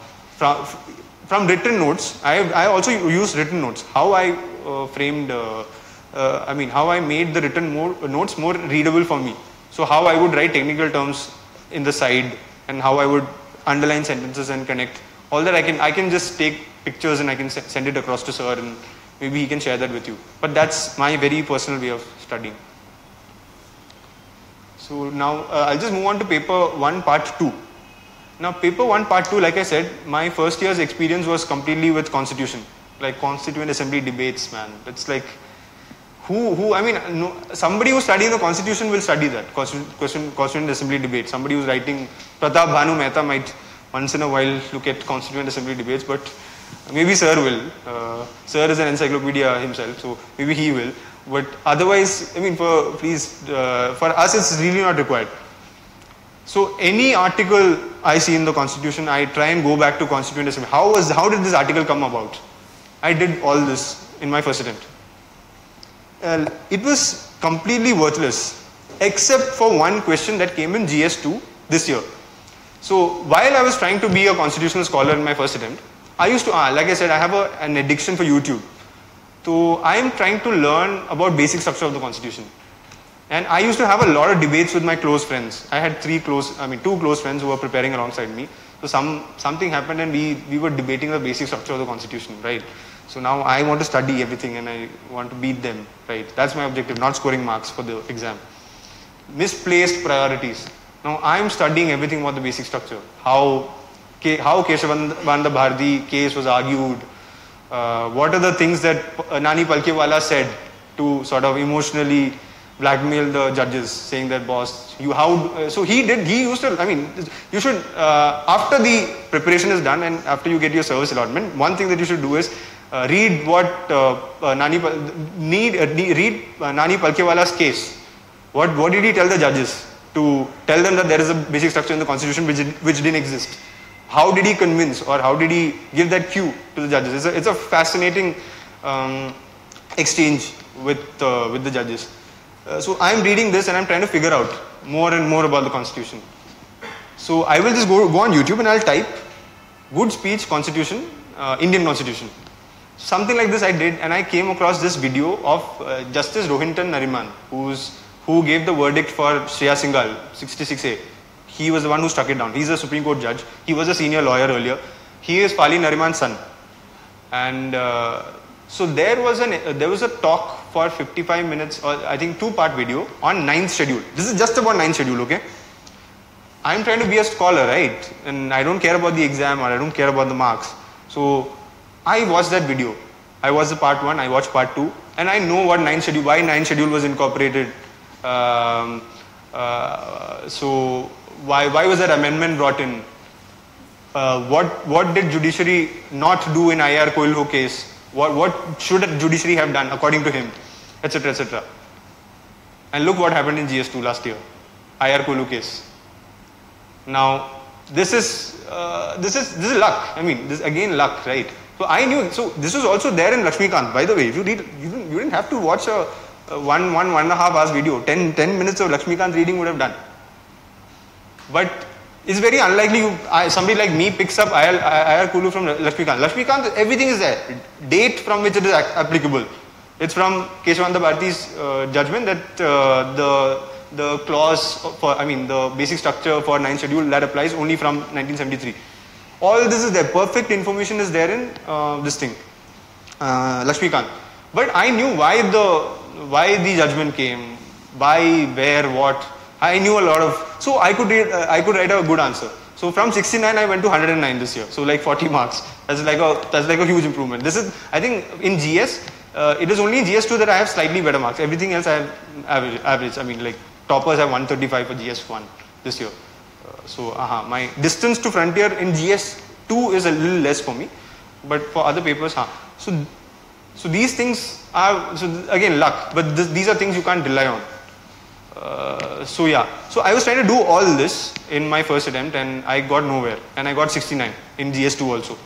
from written notes. I I also use written notes. How I uh, framed. Uh, uh, I mean how I made the written more, notes more readable for me. So how I would write technical terms in the side and how I would underline sentences and connect all that I can I can just take pictures and I can send it across to sir and maybe he can share that with you. But that's my very personal way of studying. So now uh, I'll just move on to paper 1 part 2. Now paper 1 part 2 like I said my first year's experience was completely with constitution like constituent assembly debates man. It's like who who I mean no, somebody who's studying the constitution will study that constituent, constituent, assembly debate. Somebody who's writing Pratap Bhanu Mehta might once in a while look at constituent assembly debates, but maybe sir will. Uh, sir is an encyclopedia himself, so maybe he will. But otherwise, I mean, for please, uh, for us, it's really not required. So any article I see in the constitution, I try and go back to constituent assembly. How was how did this article come about? I did all this in my first attempt. Uh, it was completely worthless, except for one question that came in GS2 this year. So while I was trying to be a constitutional scholar in my first attempt, I used to, uh, like I said, I have a, an addiction for YouTube. So I am trying to learn about basic structure of the constitution. And I used to have a lot of debates with my close friends. I had three close, I mean, two close friends who were preparing alongside me. So some something happened and we, we were debating the basic structure of the constitution, right? So now I want to study everything and I want to beat them, right? That's my objective, not scoring marks for the exam. Misplaced priorities. Now I am studying everything about the basic structure. How how Kesavananda Bharati case was argued. Uh, what are the things that Nani Palkhivala said to sort of emotionally blackmail the judges, saying that boss, you how? Uh, so he did. He used to. I mean, you should uh, after the preparation is done and after you get your service allotment, one thing that you should do is uh, read what uh, uh, Nani Pal- need uh, read uh, Nani Palkhivala's case. What what did he tell the judges to tell them that there is a basic structure in the constitution which which didn't exist? How did he convince or how did he give that cue to the judges? It's a, it's a fascinating um, exchange with uh, with the judges. Uh, so I'm reading this and I'm trying to figure out more and more about the constitution. So I will just go, go on YouTube and I'll type good speech constitution, uh, Indian constitution. Something like this I did and I came across this video of uh, Justice Rohinton Nariman who's, who gave the verdict for Shreya Singhal, 66A. He was the one who struck it down. He's a Supreme Court judge. He was a senior lawyer earlier. He is Fali Nariman's son. And uh, so there was an uh, there was a talk for 55 minutes or I think two part video on ninth schedule. This is just about ninth schedule, okay? I'm trying to be a scholar, right? And I don't care about the exam or I don't care about the marks. So I watched that video. I watched the part one, I watched part two, and I know what ninth schedule, why ninth schedule was incorporated. Um, uh, so why why was that amendment brought in? Uh, what what did judiciary not do in IR Coelho case? What what should the judiciary have done according to him, etc. etc. And look what happened in GS2 last year, IR Coelho case. Now this is uh, this is this is luck. I mean, this again luck, right? So I knew. So this was also there in Lakshmikant. By the way, if you read, you didn't, you didn't have to watch a, a one one one and a half hours video. 10, 10 minutes of Lakshmikant reading would have done. But it's very unlikely you, I, somebody like me picks up IR, IR Coelho from Lakshmikant. Lakshmikant, everything is there. Date from which it is applicable. It's from Kesavananda Bharati's uh, judgment that uh, the the clause for, I mean, the basic structure for 9th schedule that applies only from 1973. All this is there. Perfect information is there in uh, this thing, uh, Lakshmikant. But I knew why the why the judgment came, why, where, what. I knew a lot of. So I could uh, I could write a good answer. So from 69 I went to 109 this year. So like 40 marks. That's like a that's like a huge improvement. This is I think in GS uh, it is only in GS2 that I have slightly better marks. Everything else I have average. average. I mean like toppers have 135 for GS1 this year. Uh, so uh my distance to frontier in GS2 is a little less for me, but for other papers, huh. So so these things are so again luck, but these are things you can't rely on. Uh, so yeah, so I was trying to do all this in my first attempt, and I got nowhere, and I got 69 in GS2 also.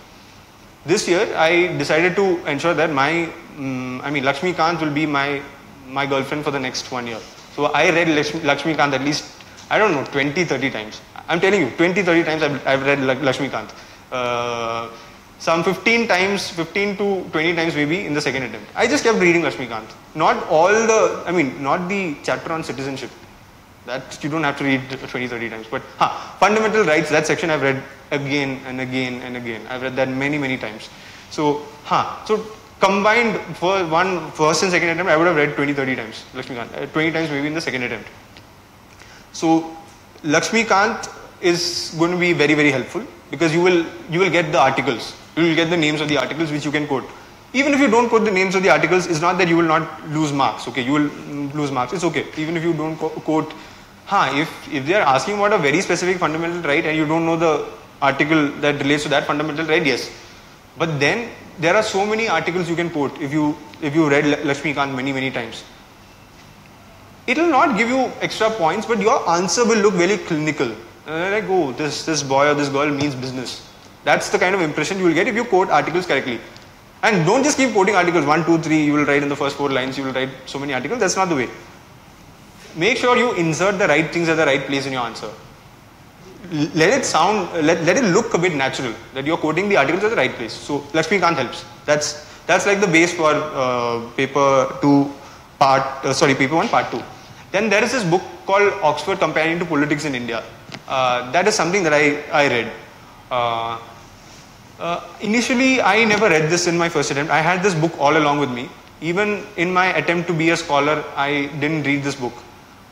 This year, I decided to ensure that my, mm I mean, Lakshmi Kant will be my my girlfriend for the next one year. So I read Lakshmi, Lakshmi Kant at least, I don't know, 20, 30 times. I'm telling you, 20, 30 times I've, I've read Lak- Lakshmi Kant. Uh, some 15 times, 15 to 20 times maybe in the second attempt. I just kept reading Kant. Not all the, I mean, not the chapter on citizenship. That you don't have to read 20, 30 times. But huh, fundamental rights, that section I've read again and again and again. I've read that many, many times. So, huh, so combined for one first and second attempt, I would have read 20, 30 times. Lakshmi Kant. Uh, 20 times maybe in the second attempt. So Lakshmi Kant is going to be very very helpful because you will you will get the articles. You will get the names of the articles which you can quote. Even if you don't quote the names of the articles, it's not that you will not lose marks. Okay, you will lose marks. It's okay. Even if you don't quote, huh, if if they are asking about a very specific fundamental right and you don't know the article that relates to that fundamental right, yes. But then there are so many articles you can quote if you if you read La- Lakshmi Kant many many times it will not give you extra points, but your answer will look very clinical. Uh, like, oh, this, this boy or this girl means business. That's the kind of impression you will get if you quote articles correctly. And don't just keep quoting articles one, two, three. You will write in the first four lines. You will write so many articles. That's not the way. Make sure you insert the right things at the right place in your answer. Let it sound, let, let it look a bit natural that you're quoting the articles at the right place. So Lakshmi Kant helps. That's that's like the base for uh, paper two, part uh, sorry, paper one, part two. Then there is this book called Oxford Companion to Politics in India. Uh, that is something that I I read. Uh, uh, initially, I never read this in my first attempt. I had this book all along with me. Even in my attempt to be a scholar, I didn't read this book.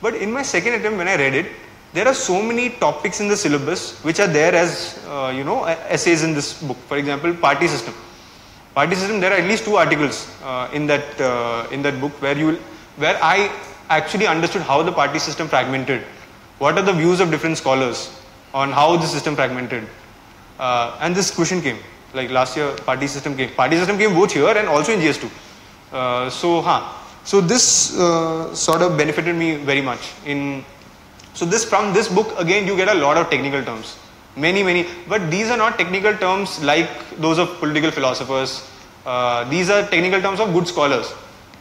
But in my second attempt, when I read it, there are so many topics in the syllabus which are there as uh, you know essays in this book. For example, party system. Party system. There are at least two articles uh, in that uh, in that book where you will, where I actually understood how the party system fragmented. What are the views of different scholars on how the system fragmented? Uh, and this question came like last year party system came. Party system came both here and also in gs2 uh, so huh so this uh, sort of benefited me very much in so this from this book again you get a lot of technical terms. Many many but these are not technical terms like those of political philosophers. Uh, these are technical terms of good scholars.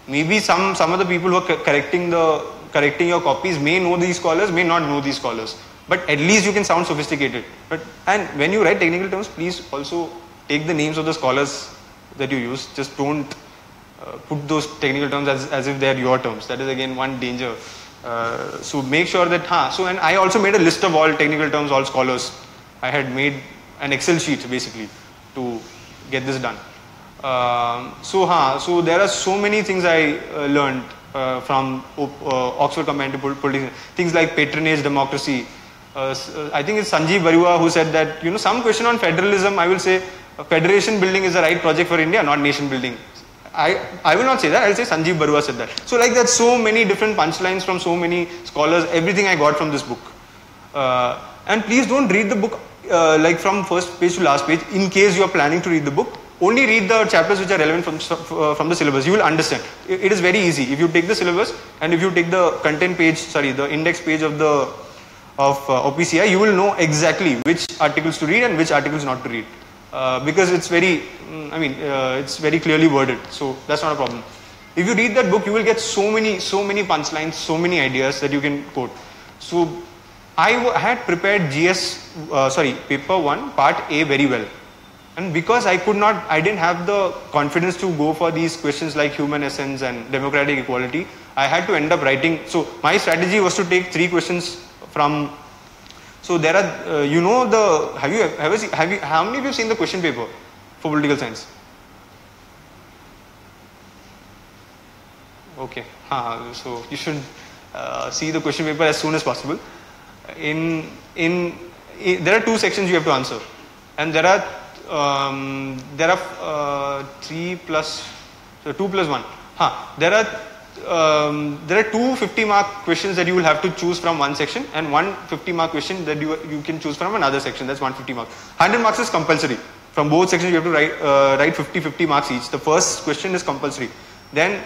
Maybe some some of the people who are correcting the correcting your copies may know these scholars may not know these scholars but at least you can sound sophisticated. But and when you write technical terms please also take the names of the scholars that you use. Just don't uh, put those technical terms as, as if they are your terms. That is again one danger. Uh, so make sure that huh, so and i also made a list of all technical terms all scholars i had made an excel sheet basically to get this done. Um, so huh, so there are so many things i uh, learned uh, from uh, oxford comparative Pol- politics things like patronage democracy I think it's Sanjeev Barua who said that, you know, some question on federalism, I will say uh, federation building is the right project for India, not nation building. I, I will not say that, I will say Sanjeev Barua said that. So like that, so many different punchlines from so many scholars, everything I got from this book. Uh, and please don't read the book uh, like from first page to last page in case you are planning to read the book. Only read the chapters which are relevant from, uh, from the syllabus. You will understand. It is very easy. If you take the syllabus and if you take the content page, sorry, the index page of the of uh, OPCI, you will know exactly which articles to read and which articles not to read. Uh, because it's very, mm, I mean, uh, it's very clearly worded. So that's not a problem. If you read that book, you will get so many, so many punchlines, so many ideas that you can quote. So I had prepared GS, uh, sorry, paper one, part A very well. And because I could not, I didn't have the confidence to go for these questions like human essence and democratic equality, I had to end up writing. So my strategy was to take three questions from. So there are, uh, you know, the have you have you, have you how many of you seen the question paper for political science? Okay, uh, so you should uh, see the question paper as soon as possible. In, in in there are two sections you have to answer, and there are um, there are uh, three plus so two plus one. Huh. There are um, there are two 50 mark questions that you will have to choose from one section, and one 50 mark question that you you can choose from another section. That's 150 marks. 100 marks is compulsory. From both sections, you have to write uh, write 50 50 marks each. The first question is compulsory. Then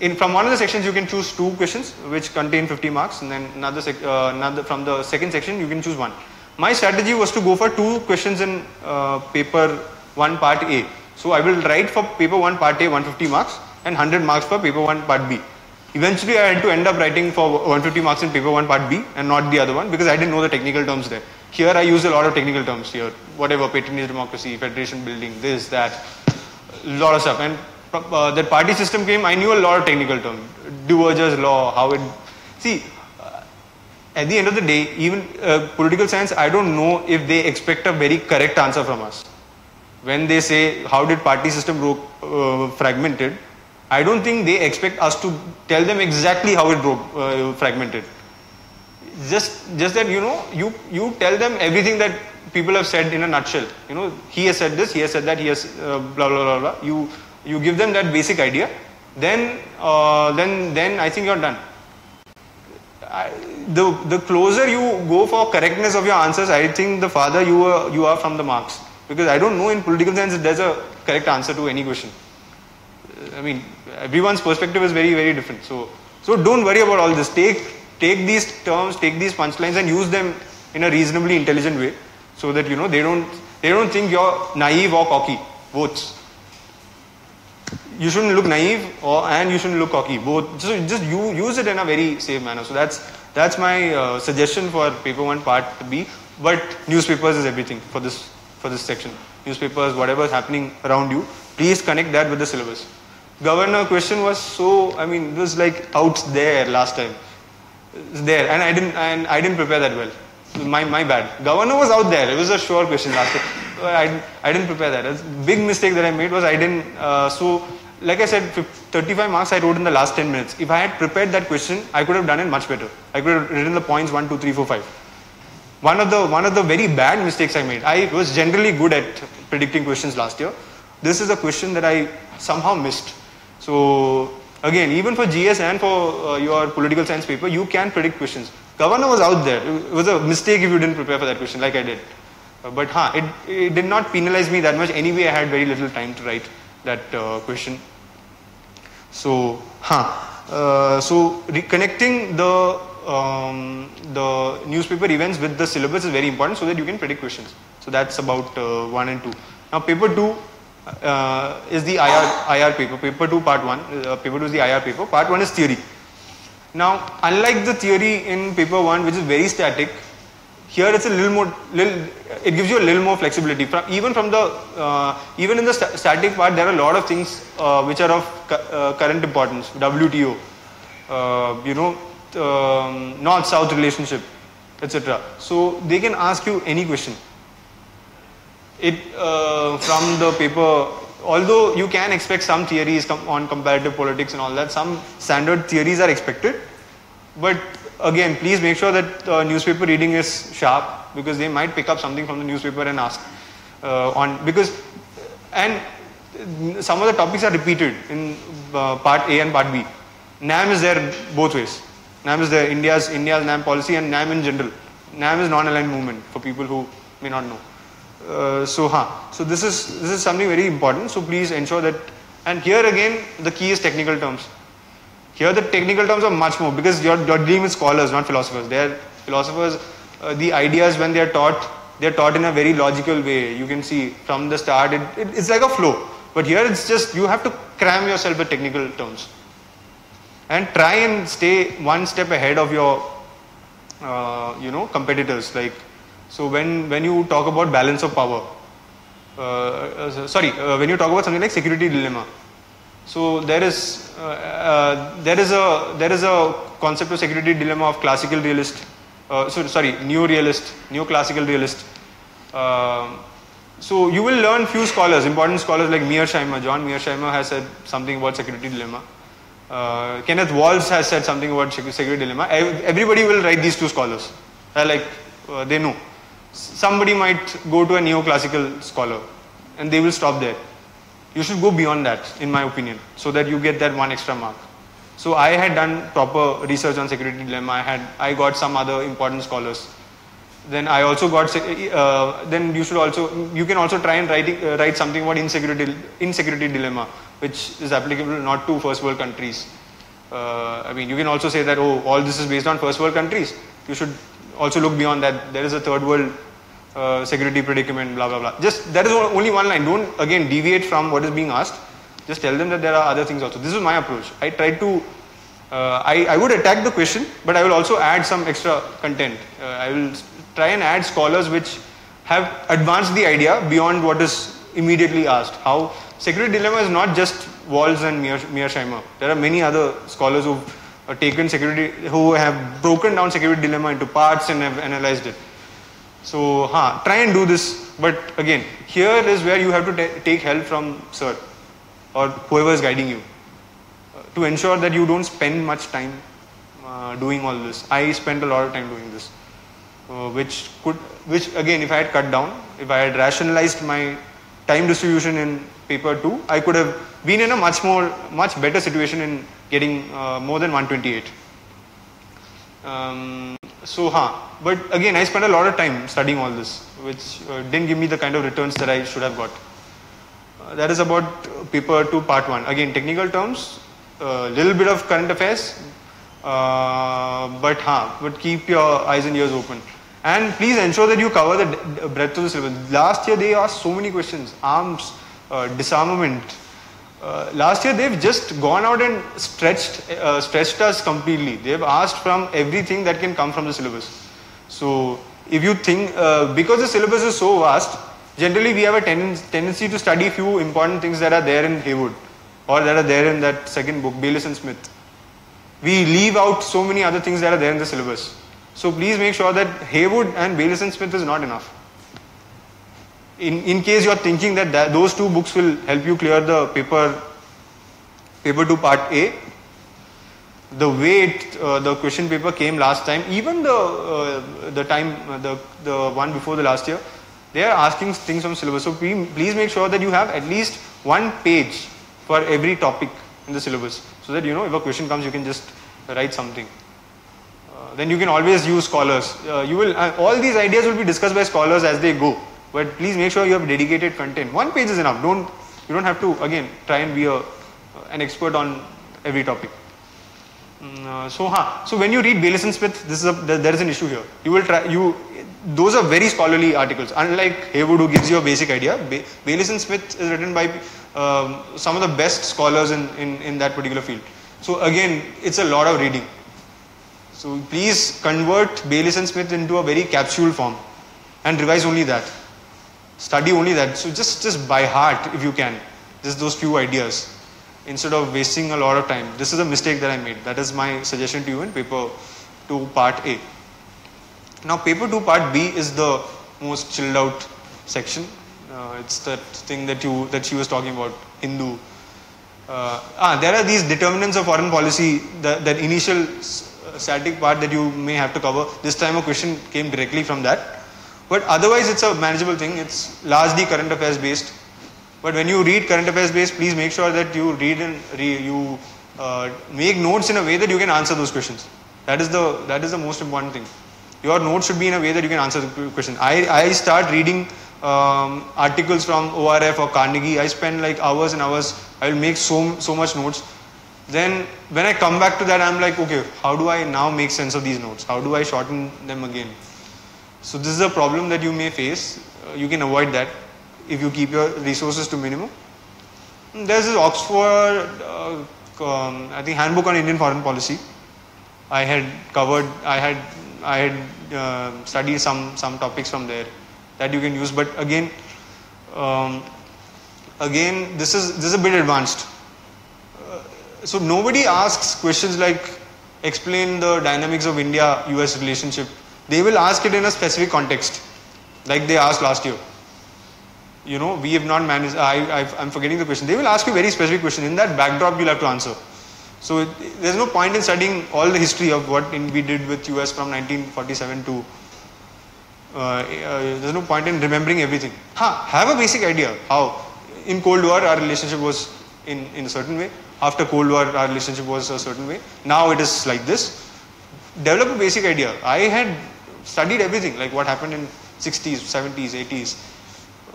in from one of the sections you can choose two questions which contain 50 marks and then another, uh, another from the second section you can choose one my strategy was to go for two questions in uh, paper 1 part a so i will write for paper 1 part a 150 marks and 100 marks for paper 1 part b. Eventually i had to end up writing for 150 marks in paper 1 part b and not the other one because i didn't know the technical terms there. Here i used a lot of technical terms here. Whatever patronage democracy federation building this that a lot of stuff. And uh, that party system came i knew a lot of technical terms. Duverger's law how it see uh, at the end of the day even uh, political science i don't know if they expect a very correct answer from us. When they say how did party system uh, fragmented i don't think they expect us to tell them exactly how it broke uh, fragmented. Just just that you know you you tell them everything that people have said in a nutshell. You know he has said this he has said that he has uh, blah blah blah blah. You you give them that basic idea then uh, then then i think you're done. I, the the closer you go for correctness of your answers i think the farther you are you are from the marks. Because i don't know in political science there's a correct answer to any question I mean, everyone's perspective is very, very different. So, so don't worry about all this. Take, take these terms, take these punchlines, and use them in a reasonably intelligent way, so that you know they don't, they don't think you're naive or cocky. Both. You shouldn't look naive, or and you shouldn't look cocky. Both. So just you use it in a very safe manner. So that's that's my uh, suggestion for paper one, part B. But newspapers is everything for this for this section. Newspapers, whatever is happening around you, please connect that with the syllabus governor question was so i mean it was like out there last time. There. And i didn't and i didn't prepare that well. My my bad. Governor was out there. It was a sure question last time. I, I didn't prepare that. Big mistake that i made was i didn't uh, so like i said 35 marks i wrote in the last 10 minutes. If i had prepared that question i could have done it much better. I could have written the points 1 2 3 4 5 one of the one of the very bad mistakes i made. I was generally good at predicting questions last year. This is a question that i somehow missed so again, even for GS and for uh, your political science paper, you can predict questions. Governor was out there. It was a mistake if you didn't prepare for that question, like I did. Uh, but huh, it, it did not penalize me that much. Anyway, I had very little time to write that uh, question. So, huh. Uh, so reconnecting the um, the newspaper events with the syllabus is very important so that you can predict questions. So that's about uh, one and two. Now paper two uh, is the IR, IR paper. Paper 2 part 1. Uh, paper 2 is the IR paper. Part 1 is theory. Now unlike the theory in paper 1 which is very static, here it's a little more, little, it gives you a little more flexibility. From, even from the, uh, even in the sta- static part there are a lot of things uh, which are of cu- uh, current importance. WTO, uh, you know, um, north-south relationship, etc. So they can ask you any question it uh, from the paper although you can expect some theories com- on comparative politics and all that some standard theories are expected. But again please make sure that uh, newspaper reading is sharp because they might pick up something from the newspaper and ask uh, on because and some of the topics are repeated in uh, part A and part B. NAM is there both ways. NAM is there India's India's NAM policy and NAM in general. NAM is non-aligned movement for people who may not know uh, so huh. so this is this is something very important. So please ensure that and here again the key is technical terms. Here the technical terms are much more because you're, you're dealing with scholars not philosophers. They are philosophers uh, the ideas when they are taught they are taught in a very logical way. You can see from the start it, it, it's like a flow. But here it's just you have to cram yourself with technical terms. And try and stay one step ahead of your uh, you know competitors. Like so when when you talk about balance of power uh, uh, sorry, uh, when you talk about something like security dilemma, so there is uh, there is a there is a concept of security dilemma of classical realist, so, sorry, neo realist, neoclassical realist. Um so you will learn few scholars, important scholars like Mearsheimer. John Mearsheimer has said something about security dilemma. Uh, Kenneth Waltz has said something about security dilemma. Everybody will write these two scholars. Like uh, they know. Somebody might go to a neoclassical scholar, and they will stop there. You should go beyond that, in my opinion, so that you get that one extra mark. So I had done proper research on security dilemma. I had I got some other important scholars then I also got uh, then you should also you can also try and write uh, write something about insecurity insecurity dilemma which is applicable not to first world countries uh, I mean you can also say that oh all this is based on first world countries you should also look beyond that there is a third world uh, security predicament blah blah blah just that is only one line don't again deviate from what is being asked just tell them that there are other things also this is my approach I tried to uh, I, I would attack the question, but I will also add some extra content. Uh, I will try and add scholars which have advanced the idea beyond what is immediately asked. How security dilemma is not just Waltz and Mear- Mearsheimer. There are many other scholars who've taken security, who have broken down security dilemma into parts and have analyzed it. So, huh, try and do this. But again, here is where you have to ta- take help from sir or whoever is guiding you uh, to ensure that you don't spend much time uh, doing all this. I spent a lot of time doing this, uh, which could, which again, if I had cut down, if I had rationalized my time distribution in paper two, I could have been in a much more, much better situation in getting uh, more than 128. Um, so, huh. But again, I spent a lot of time studying all this, which uh, didn't give me the kind of returns that I should have got. Uh, that is about paper 2 part 1 again technical terms a little bit of current affairs uh, but huh, but keep your eyes and ears open and please ensure that you cover the breadth of the syllabus last year they asked so many questions arms disarmament uh, last year they've just gone out and stretched uh, stretched us completely they've asked from everything that can come from the syllabus so if you think, uh, because the syllabus is so vast, generally we have a tenden- tendency to study few important things that are there in Heywood or that are there in that second book, Baylis and Smith. We leave out so many other things that are there in the syllabus. So please make sure that Heywood and Baylis and Smith is not enough. In, in case you are thinking that, that those two books will help you clear the paper, paper 2 part A, the way it, uh, the question paper came last time, even the uh, the time uh, the the one before the last year, they are asking things from syllabus. So please, please make sure that you have at least one page for every topic in the syllabus, so that you know if a question comes, you can just write something. Uh, then you can always use scholars. Uh, you will uh, all these ideas will be discussed by scholars as they go. But please make sure you have dedicated content. One page is enough. Don't you don't have to again try and be a an expert on every topic. Mm, uh, so, huh. so when you read Baylis Smith, this is a, there is an issue here. You will try you. Those are very scholarly articles. Unlike Heywood, who gives you a basic idea, ba- Smith is written by um, some of the best scholars in, in, in that particular field. So again, it's a lot of reading. So please convert Baylis and Smith into a very capsule form, and revise only that. Study only that. So just just by heart, if you can, just those few ideas instead of wasting a lot of time. This is a mistake that I made. That is my suggestion to you in paper 2 part A. Now paper 2 part B is the most chilled out section. Uh, it's that thing that you that she was talking about, Hindu. Uh, ah, there are these determinants of foreign policy, that, that initial uh, static part that you may have to cover. This time a question came directly from that. But otherwise it's a manageable thing. It's largely current affairs based. But when you read current affairs based, please make sure that you read and re, you uh, make notes in a way that you can answer those questions. That is the that is the most important thing. Your notes should be in a way that you can answer the question. I, I start reading um, articles from ORF or Carnegie. I spend like hours and hours. I will make so so much notes. Then when I come back to that, I'm like, okay, how do I now make sense of these notes? How do I shorten them again? So this is a problem that you may face. Uh, you can avoid that if you keep your resources to minimum. There's this Oxford, uh, um, I think, handbook on Indian foreign policy. I had covered, I had, I had uh, studied some some topics from there that you can use. But again, Um, again, this is this is a bit advanced. Uh, so nobody asks questions like explain the dynamics of India-US relationship. They will ask it in a specific context, like they asked last year. You know, we have not managed. I, I I'm forgetting the question. They will ask you very specific question. In that backdrop, you'll have to answer. So it, there's no point in studying all the history of what in, we did with US from 1947 to. Uh, uh, there's no point in remembering everything. Ha, have a basic idea how in Cold War our relationship was in, in a certain way. After Cold War our relationship was a certain way. Now it is like this. Develop a basic idea. I had studied everything like what happened in 60s, 70s, 80s.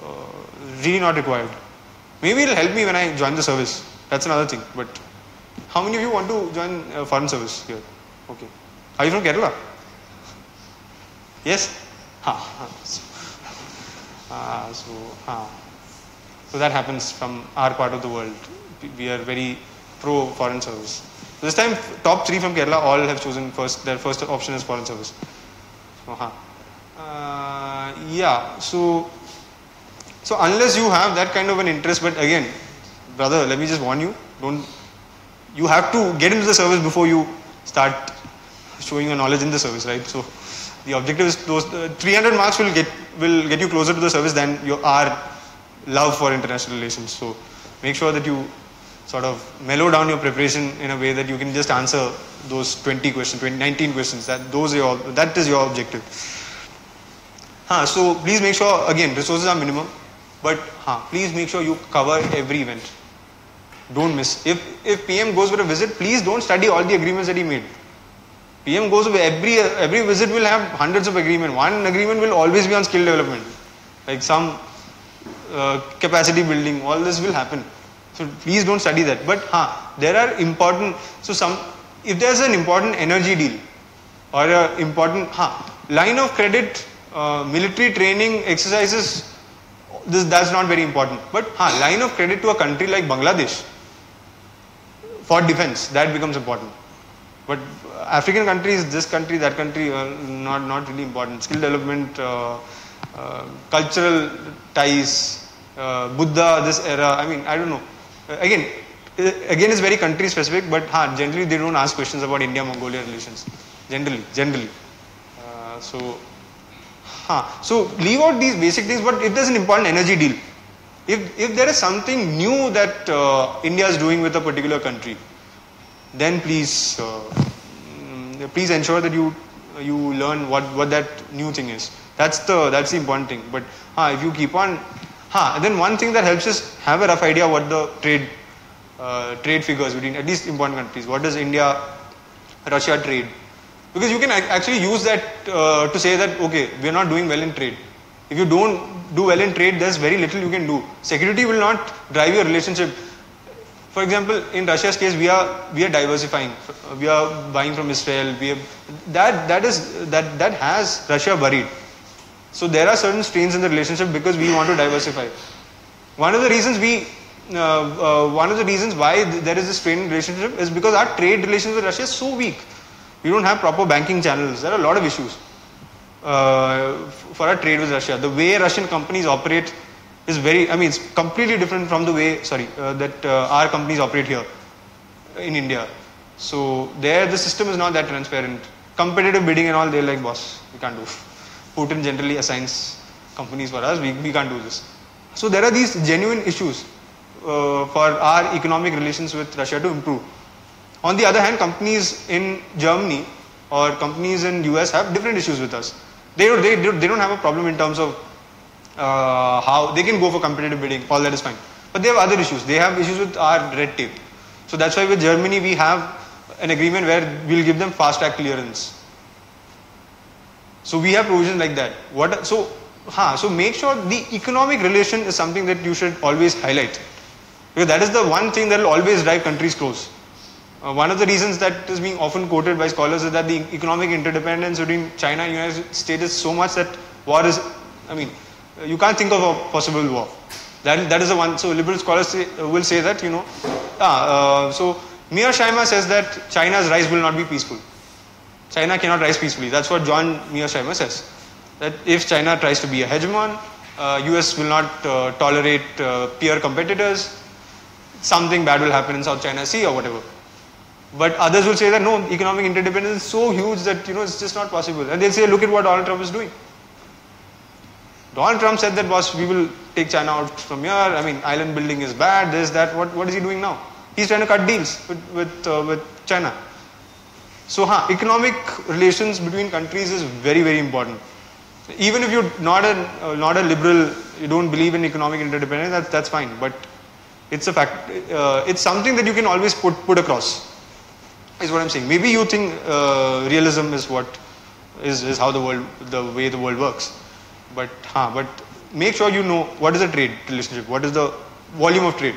Uh, really not required. Maybe it'll help me when I join the service. That's another thing. But how many of you want to join uh, foreign service here? Okay. Are you from Kerala? Yes? Ha. So, uh, so, ha. so that happens from our part of the world. We are very pro foreign service. This time, top three from Kerala all have chosen first. Their first option is foreign service. Uh, yeah. So, so unless you have that kind of an interest, but again, brother, let me just warn you: don't you have to get into the service before you start showing your knowledge in the service, right? So the objective is those uh, 300 marks will get will get you closer to the service than your our love for international relations. So make sure that you sort of mellow down your preparation in a way that you can just answer those 20 questions, 20, 19 questions. That those are your that is your objective. Huh, so please make sure again resources are minimum, but huh, please make sure you cover every event. Don't miss. If if PM goes for a visit, please don't study all the agreements that he made. PM goes for every every visit will have hundreds of agreement. One agreement will always be on skill development, like some uh, capacity building. All this will happen. So please don't study that. But huh, there are important. So some if there's an important energy deal or a important huh, line of credit, uh, military training exercises. This that's not very important. But huh, line of credit to a country like Bangladesh for defense that becomes important. But African countries, this country, that country, uh, not not really important. Skill development, uh, uh, cultural ties, uh, Buddha, this era. I mean, I don't know. Uh, again, uh, again, it's very country specific. But generally, they don't ask questions about India-Mongolia relations. Generally, generally. Uh, so. So leave out these basic things. But if there's an important energy deal, if if there is something new that uh, India is doing with a particular country, then please uh, mm, please ensure that you you learn what what that new thing is that's the that's the important thing but if you keep on huh, then one thing that helps us have a rough idea what the trade uh, trade figures between at least important countries what does india russia trade because you can actually use that uh, to say that okay we are not doing well in trade if you don't do well in trade there's very little you can do security will not drive your relationship for example, in Russia's case, we are we are diversifying. We are buying from Israel. We have, that that is that that has Russia worried. So there are certain strains in the relationship because we want to diversify. One of the reasons we uh, uh, one of the reasons why th- there is a strain in relationship is because our trade relations with Russia is so weak. We don't have proper banking channels. There are a lot of issues uh, for our trade with Russia. The way Russian companies operate is very, I mean, it's completely different from the way, sorry, uh, that uh, our companies operate here in India. So there the system is not that transparent. Competitive bidding and all, they're like, boss, we can't do. Putin generally assigns companies for us, we, we can't do this. So there are these genuine issues uh, for our economic relations with Russia to improve. On the other hand, companies in Germany or companies in US have different issues with us. They don't, they, they don't have a problem in terms of uh, how they can go for competitive bidding, all that is fine. But they have other issues. They have issues with our red tape. So that's why with Germany we have an agreement where we'll give them fast track clearance. So we have provisions like that. What so huh, so make sure the economic relation is something that you should always highlight. Because that is the one thing that will always drive countries close. Uh, one of the reasons that is being often quoted by scholars is that the economic interdependence between China and United States is so much that war is, I mean, uh, you can't think of a possible war. That, that is the one. So liberal scholars say, uh, will say that, you know, ah, uh, so Mearsheimer says that China's rise will not be peaceful. China cannot rise peacefully. That's what John Mearsheimer says. That if China tries to be a hegemon, uh, US will not uh, tolerate uh, peer competitors, something bad will happen in South China Sea or whatever. But others will say that no, economic interdependence is so huge that you know it's just not possible. And they'll say, look at what Donald Trump is doing. Donald Trump said that boss, we will take China out from here. I mean, island building is bad. This, that. What, what is he doing now? He's trying to cut deals with with, uh, with China. So, huh, economic relations between countries is very, very important. Even if you're not a uh, not a liberal, you don't believe in economic interdependence. That's that's fine. But it's a fact. Uh, it's something that you can always put put across. Is what I'm saying. Maybe you think uh, realism is what is is how the world the way the world works. But huh, but make sure you know what is the trade relationship. What is the volume of trade.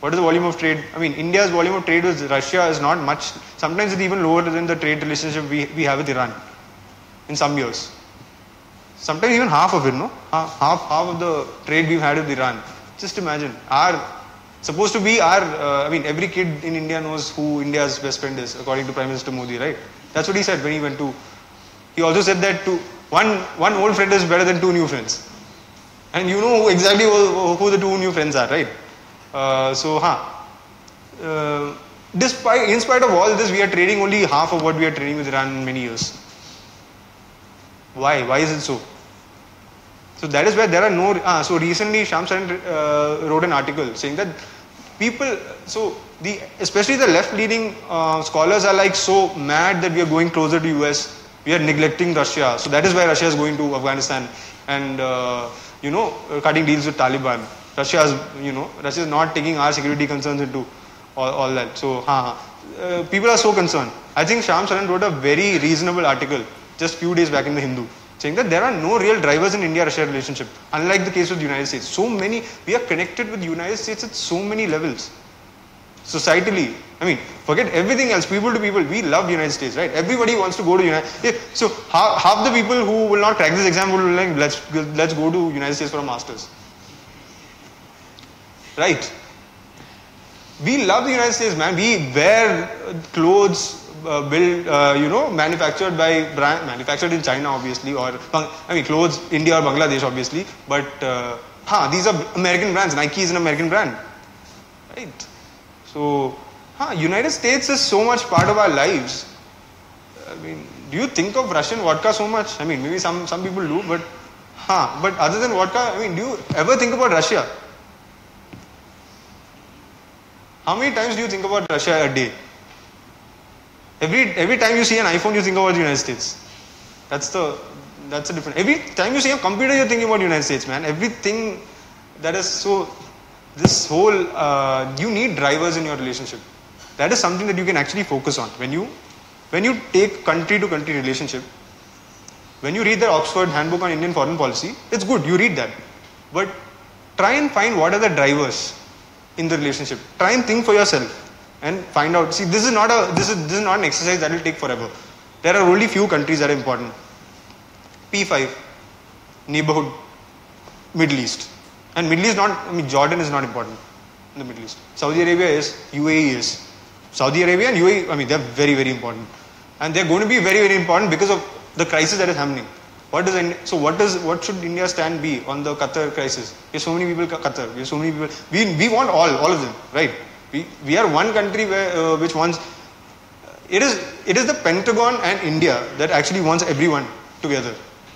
What is the volume of trade? I mean, India's volume of trade with Russia is not much. Sometimes it's even lower than the trade relationship we, we have with Iran in some years. Sometimes even half of it, no? Half, half, of the trade we've had with Iran. Just imagine. Our, supposed to be our, uh, I mean, every kid in India knows who India's best friend is, according to Prime Minister Modi, right? That's what he said when he went to, he also said that to, one, one old friend is better than two new friends. And you know exactly who, who the two new friends are, right? Uh, so, huh. Uh, despite, in spite of all this, we are trading only half of what we are trading with Iran in many years. Why? Why is it so? So that is where there are no. Ah, so recently, Shyam Saran uh, wrote an article saying that people. So the especially the left-leaning uh, scholars are like so mad that we are going closer to US. We are neglecting Russia. So that is why Russia is going to Afghanistan and uh, you know cutting deals with Taliban. Russia is you know Russia is not taking our security concerns into all, all that. So huh, uh, people are so concerned. I think Shyam Saran wrote a very reasonable article just few days back in the Hindu saying that there are no real drivers in India-Russia relationship, unlike the case with the United States. So many, we are connected with the United States at so many levels. Societally, I mean, forget everything else, people to people, we love the United States, right? Everybody wants to go to United yeah, So half, half the people who will not crack this exam will be like, let's, let's go to United States for a master's. Right? We love the United States, man. We wear clothes uh, built, uh, you know, manufactured by brand, manufactured in China, obviously, or I mean, clothes India or Bangladesh, obviously. But uh, huh, these are American brands. Nike is an American brand, right? So, huh, United States is so much part of our lives. I mean, do you think of Russian vodka so much? I mean, maybe some some people do, but huh, but other than vodka, I mean, do you ever think about Russia? How many times do you think about Russia a day? Every every time you see an iPhone, you think about the United States. That's the that's the difference. Every time you see a computer, you're thinking about the United States, man. Everything that is so. This whole uh, you need drivers in your relationship. That is something that you can actually focus on when you when you take country to country relationship. When you read the Oxford Handbook on Indian Foreign Policy, it's good. You read that, but try and find what are the drivers in the relationship. Try and think for yourself and find out. See, this is not a this is this is not an exercise that will take forever. There are only few countries that are important. P5, neighborhood, Middle East, and Middle East not. I mean, Jordan is not important in the Middle East. Saudi Arabia is, UAE is. Saudi Arabia and UAE. I mean, they're very very important, and they're going to be very very important because of the crisis that is happening. So? What what should India stand be on the Qatar crisis? There's so many people Qatar. There's so many people. We we want all all of them, right? We, we are one country where, uh, which wants, it is, it is the Pentagon and India that actually wants everyone together.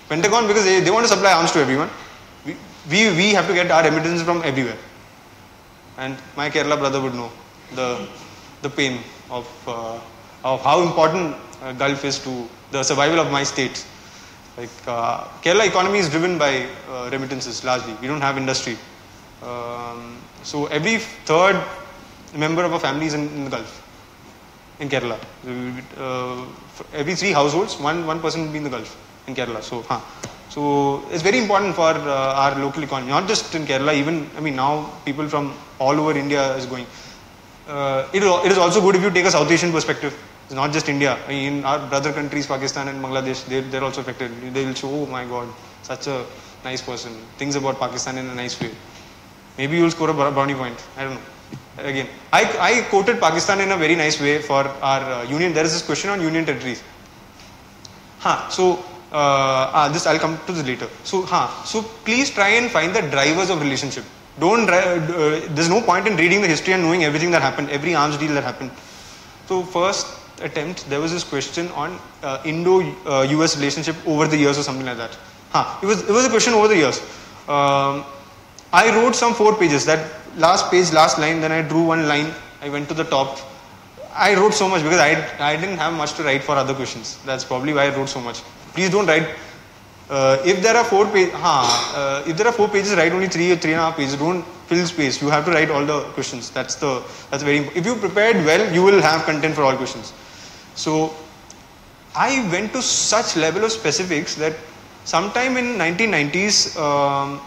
Pentagon because they, they want to supply arms to everyone. We, we, we have to get our remittances from everywhere. And my Kerala brother would know the, the pain of, uh, of how important uh, Gulf is to the survival of my state. Like uh, Kerala economy is driven by uh, remittances largely. We don't have industry. Um, so every third member of a family is in, in the Gulf, in Kerala. Uh, every three households, one one person will be in the Gulf in Kerala. So, huh. so it's very important for uh, our local economy, not just in Kerala. Even I mean now people from all over India is going. Uh, it, it is also good if you take a South Asian perspective. It's not just India. In our brother countries, Pakistan and Bangladesh, they, they're also affected. They will show, oh my God, such a nice person. Things about Pakistan in a nice way. Maybe you'll score a brownie point. I don't know again, I, I quoted Pakistan in a very nice way for our uh, union. There is this question on union territories. Huh, so uh, ah, this I'll come to this later. So, huh, so please try and find the drivers of relationship. Don't. Uh, there's no point in reading the history and knowing everything that happened, every arms deal that happened. So first attempt, there was this question on uh, Indo-US relationship over the years or something like that. Huh, it was it was a question over the years. Um, I wrote some four pages. That last page, last line. Then I drew one line. I went to the top. I wrote so much because I I didn't have much to write for other questions. That's probably why I wrote so much. Please don't write. Uh, if there are four pages, uh, if there are four pages, write only three or three and a half pages. Don't fill space. You have to write all the questions. That's the that's very. If you prepared well, you will have content for all questions. So I went to such level of specifics that sometime in 1990s, um,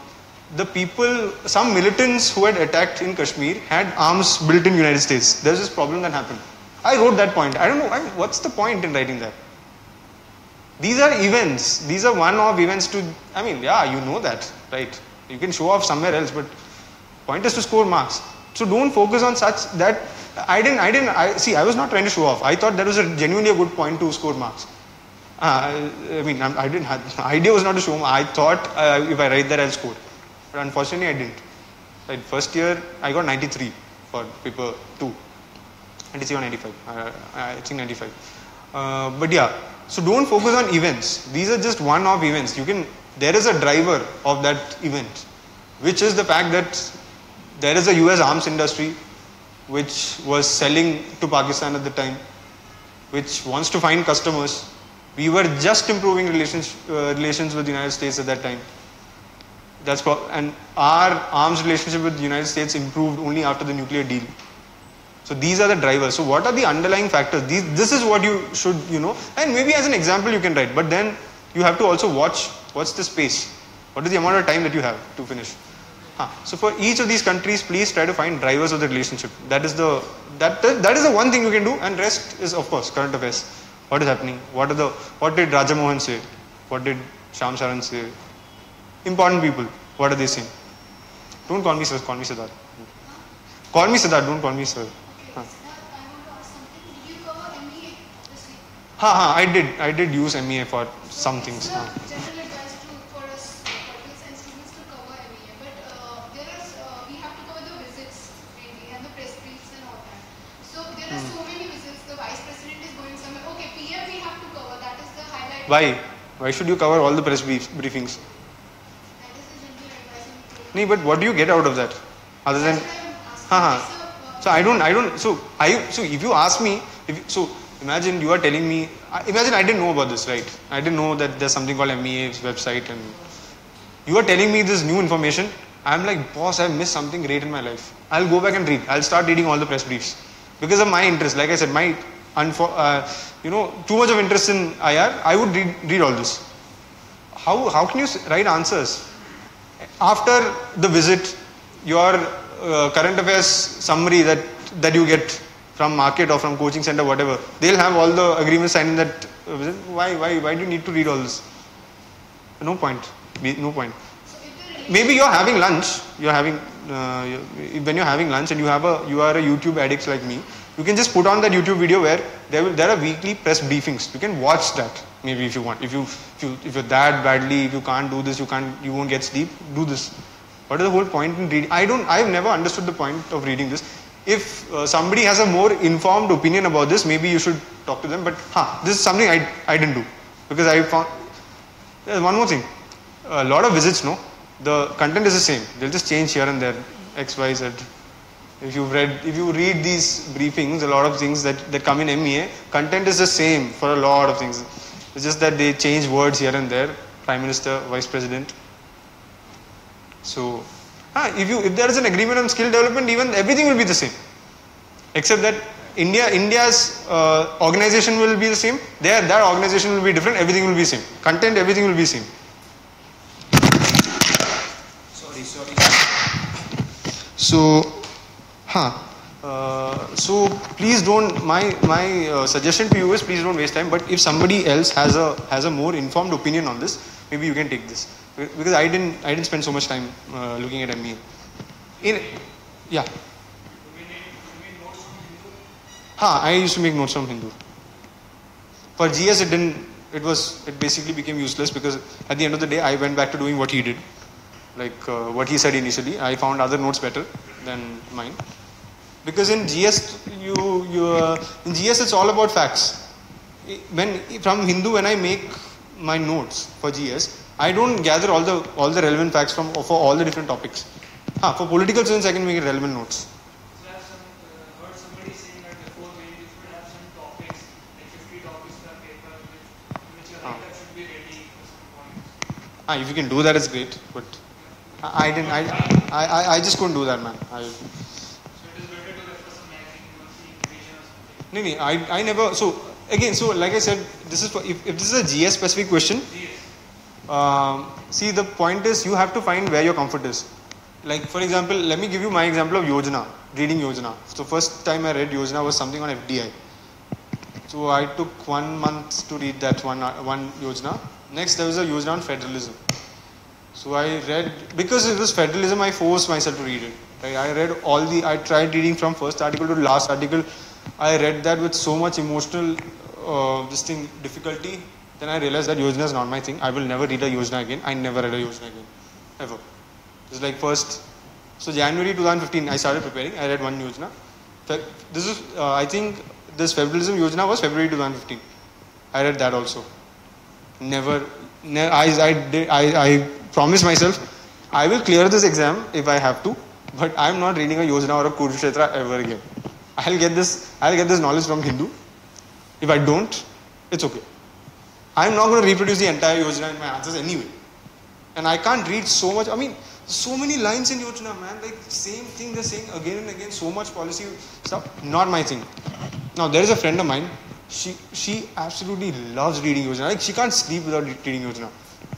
the people, some militants who had attacked in Kashmir had arms built in United States. There's this problem that happened. I wrote that point. I don't know I, what's the point in writing that. These are events. These are one-off events. To I mean, yeah, you know that, right? You can show off somewhere else, but point is to score marks. So don't focus on such that. I didn't. I didn't. I see. I was not trying to show off. I thought that was a genuinely a good point to score marks. Uh, I mean, I'm- I didn't have. The idea was not to show. I thought uh, if I write that, I'll score. But unfortunately, I didn't. Right, first year, I got 93 for paper two. 93 or 95. Uh, I think 95. Uh, but yeah, so don't focus on events. These are just one-off events. You can. There is a driver of that event, which is the fact that there is a U.S. arms industry which was selling to Pakistan at the time, which wants to find customers. We were just improving relations, uh, relations with the United States at that time. That's and our arms relationship with the United States improved only after the nuclear deal. So these are the drivers. So what are the underlying factors? These, this is what you should, you know, and maybe as an example you can write, but then you have to also watch what's the space, what is the amount of time that you have to finish. So for each of these countries, please try to find drivers of the relationship. That is the that that, is the one thing you can do, and rest is of course current affairs. What is happening? What are the what did Rajamohan say? What did Shyam Saran say? Important people. What are they saying? Don't call me sir. Call me Sidharth. Call me Sidharth. Don't call me sir. Ha ha. I did. I did use MEA for some things. Why? Why should you cover all the press briefings? Nee, but what do you get out of that? Other than That's why I'm asking. Ha, ha. Uh, So I don't, I don't. So I, so if you ask me, if so, imagine you are telling me. Imagine I didn't know about this, right? I didn't know that there's something called MEA's website, and you are telling me this new information. I'm like, boss, I missed something great in my life. I'll go back and read. I'll start reading all the press briefs because of my interest. Like I said, my, unfo- uh, you know, too much of interest in IR. I would read, read all this. How how can you write answers? after the visit, your uh, current affairs summary that, that you get from market or from coaching center, whatever, they'll have all the agreements signed in that uh, visit. Why, why, why do you need to read all this? No point. No point. Maybe you're having lunch. You're having uh, when you're having lunch and you have a you are a YouTube addict like me. You can just put on that YouTube video where there will there are weekly press briefings. You can watch that maybe if you want. If you if you if you're that badly, if you can't do this, you can't you won't get sleep. Do this. What is the whole point in reading? I don't. I've never understood the point of reading this. If uh, somebody has a more informed opinion about this, maybe you should talk to them. But huh, this is something I I didn't do because I found there's one more thing. A lot of visits, no? The content is the same. They'll just change here and there. X, Y, Z. If you've read, if you read these briefings, a lot of things that, that come in MEA, content is the same for a lot of things. It's just that they change words here and there. Prime Minister, Vice President. So, ah, if you if there is an agreement on skill development, even everything will be the same, except that India India's uh, organization will be the same. There, that organization will be different. Everything will be same. Content, everything will be same. Sorry, sorry. So, huh. Uh, so please don't. My my uh, suggestion to you is please don't waste time. But if somebody else has a has a more informed opinion on this, maybe you can take this because I didn't I didn't spend so much time uh, looking at ME. In yeah. Huh, I used to make notes from Hindu. For GS, it didn't it was it basically became useless because at the end of the day I went back to doing what he did, like uh, what he said initially. I found other notes better than mine because in GS you you uh, in GS it's all about facts. When from Hindu when I make my notes for GS, I don't gather all the all the relevant facts from for all the different topics. Ah, for political science I can make relevant notes. So I have some, uh, heard somebody saying that before main you should have some topics, like 50 topics per paper, which, which your Ah. write-up should be ready for some points. Ah, if you can do that, it's great. But I, I didn't. I, I, I- I just couldn't do that, man. I, no, no, I, I never. So again, so like I said, this is if, if this is a GS specific question. Um, see, the point is you have to find where your comfort is. Like for example, let me give you my example of Yojana, reading Yojana. So first time I read Yojana was something on FDI. So I took one month to read that one uh, one Yojana. Next there was a Yojana on federalism. So I read because it was federalism. I forced myself to read it. I read all the. I tried reading from first article to last article. I read that with so much emotional, uh, this thing difficulty. Then I realized that Yojana is not my thing. I will never read a Yojana again. I never read a Yojana again, ever. It's like first. So January 2015, I started preparing. I read one Yojana. This is, uh, I think, this federalism Yojana was February 2015. I read that also never, ne- I, I, did, I, I promised myself I will clear this exam if I have to, but I'm not reading a Yojana or a Kurukshetra ever again. I'll get this, I'll get this knowledge from Hindu. If I don't, it's okay. I'm not going to reproduce the entire Yojana in my answers anyway. And I can't read so much. I mean, so many lines in Yojana, man. Like, same thing they're saying again and again. So much policy stuff. Not my thing. Now, there is a friend of mine. She she absolutely loves reading Yojana. Like, she can't sleep without reading Yojana.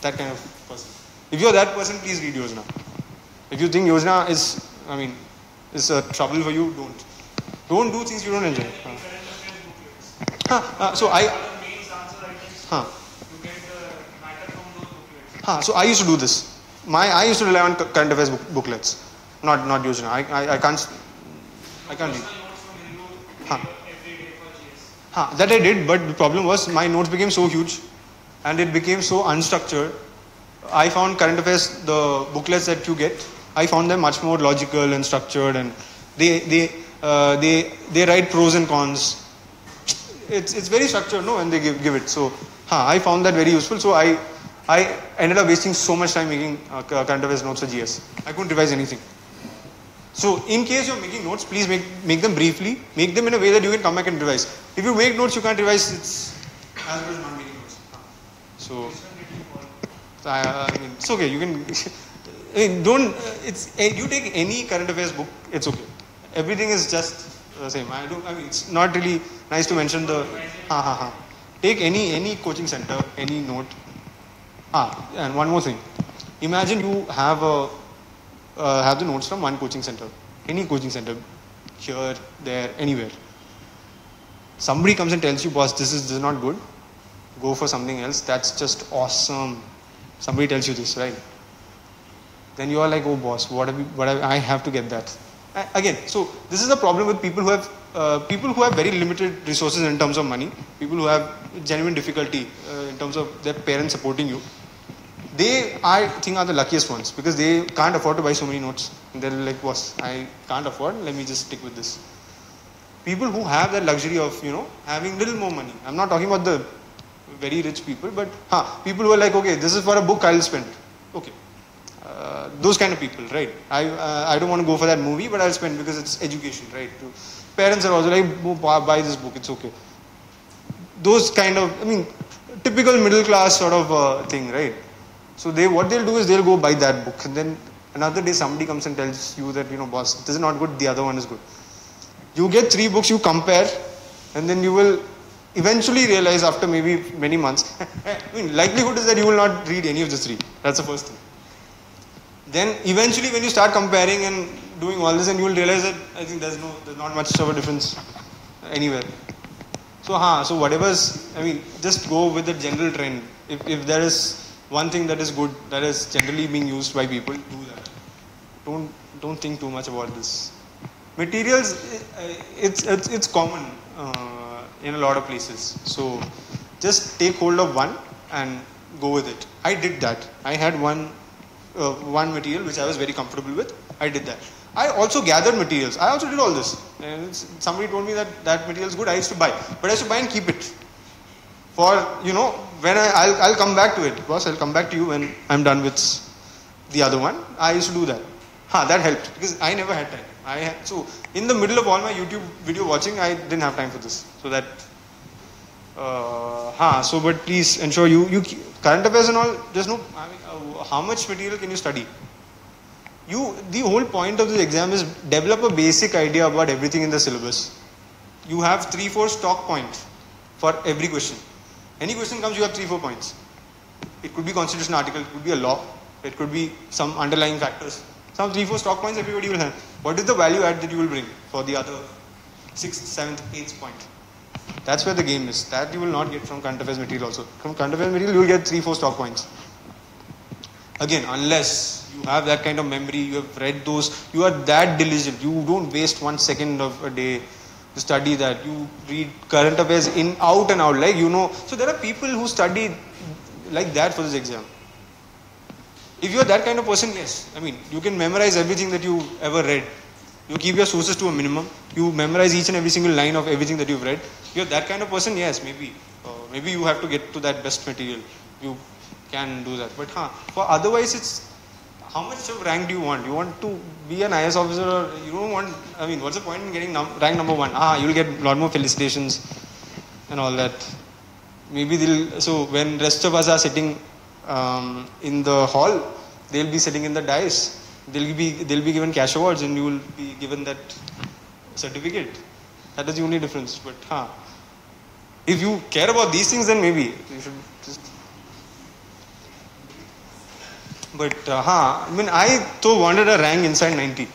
That kind of person. If you're that person, please read Yojana. If you think Yojana is, I mean, is a trouble for you, don't. Don't do things you don't enjoy. Huh. Huh, uh, so I. Huh. Huh, so I used to do this. My I used to rely on current affairs book, booklets, not not Yojana. I, I I can't I can't read. Huh. Huh, that I did, but the problem was my notes became so huge, and it became so unstructured. I found current affairs the booklets that you get. I found them much more logical and structured, and they they uh, they they write pros and cons. It's it's very structured, no, and they give give it. So, huh, I found that very useful. So I I ended up wasting so much time making uh, cu- current affairs notes for GS. I couldn't revise anything. So, in case you're making notes, please make, make them briefly. Make them in a way that you can come back and revise. If you make notes, you can't revise. It's as good as not making notes. So, I, I mean, it's okay. You can. I mean, don't. uh, It's you take any current affairs book. It's okay. Everything is just the same. I don't. I mean, it's not really nice to mention the. Ha ha ha. Take any any coaching center, any note. Ah, and one more thing. Imagine you have a uh, have the notes from one coaching center, any coaching center, here, there, anywhere. Somebody comes and tells you, boss, this is, this is not good. Go for something else. That's just awesome. Somebody tells you this, right? Then you are like, oh, boss, what have you, what have, I have to get that. A- Again, so this is the problem with people who have uh, people who have very limited resources in terms of money, people who have genuine difficulty uh, in terms of their parents supporting you they I think are the luckiest ones because they can't afford to buy so many notes. They're like, boss, I can't afford, let me just stick with this. People who have that luxury of, you know, having little more money. I'm not talking about the very rich people, but huh, people who are like, okay, this is for a book, I'll spend. Okay. Uh, those kind of people, right? I, uh, I don't want to go for that movie, but I'll spend because it's education, right? Parents are also like, "Oh, buy buy this book, it's okay. Those kind of, I mean, typical middle class sort of uh, thing, right? So they what they'll do is they'll go buy that book, and then another day somebody comes and tells you that you know, boss, this is not good. The other one is good. You get three books, you compare, and then you will eventually realize after maybe many months. I mean, likelihood is that you will not read any of the three. That's the first thing. Then eventually, when you start comparing and doing all this, and you will realize that I think there's no, there's not much of a difference anywhere. So, huh, so whatever's, I mean, just go with the general trend. If, if there is one thing that is good, that is generally being used by people, do that. Don't, don't think too much about this. Materials, eh, it's, it's, it's common uh, in a lot of places. So, just take hold of one and go with it. I did that. I had one uh, one material which I was very comfortable with. I did that. I also gathered materials. I also did all this. And somebody told me that that material is good. I used to buy, but I used to buy and keep it for you know when I I'll, I'll come back to it. Boss, I'll come back to you when I'm done with the other one. I used to do that. Huh, that helped because I never had time. I had, so in the middle of all my YouTube video watching, I didn't have time for this. So that uh, huh, so but please ensure you you current affairs and all. There's no. I mean, how much material can you study. You the whole point of this exam is develop a basic idea about everything in the syllabus. You have three four stock points for every question. Any question comes, you have three four points. It could be constitution article, it could be a law, it could be some underlying factors. Some three four stock points everybody will have. What is the value add that you will bring for the other sixth, seventh, eighth point? That's where the game is. That you will not get from current material also. From current material, you will get three, four stock points. Again, unless you have that kind of memory, you have read those, you are that diligent, you don't waste one second of a day to study that. You read current affairs in out and out, like you know. So there are people who study like that for this exam. If you are that kind of person, yes. I mean, you can memorize everything that you ever read. You keep your sources to a minimum. You memorize each and every single line of everything that you've read. You're that kind of person, yes, maybe. Uh, maybe you have to get to that best material. You can do that. But huh, for otherwise, it's how much of rank do you want? You want to be an IS officer or you don't want, I mean, what's the point in getting num- rank number one? Ah, you'll get a lot more felicitations and all that. Maybe they'll, so when rest of us are sitting um, in the hall, they'll be sitting in the dais. They'll be, they'll be given cash awards and you will be given that certificate. That is the only difference. But huh, if you care about these things, then maybe you should just but uh, huh, I mean, I too wanted a rank inside 90.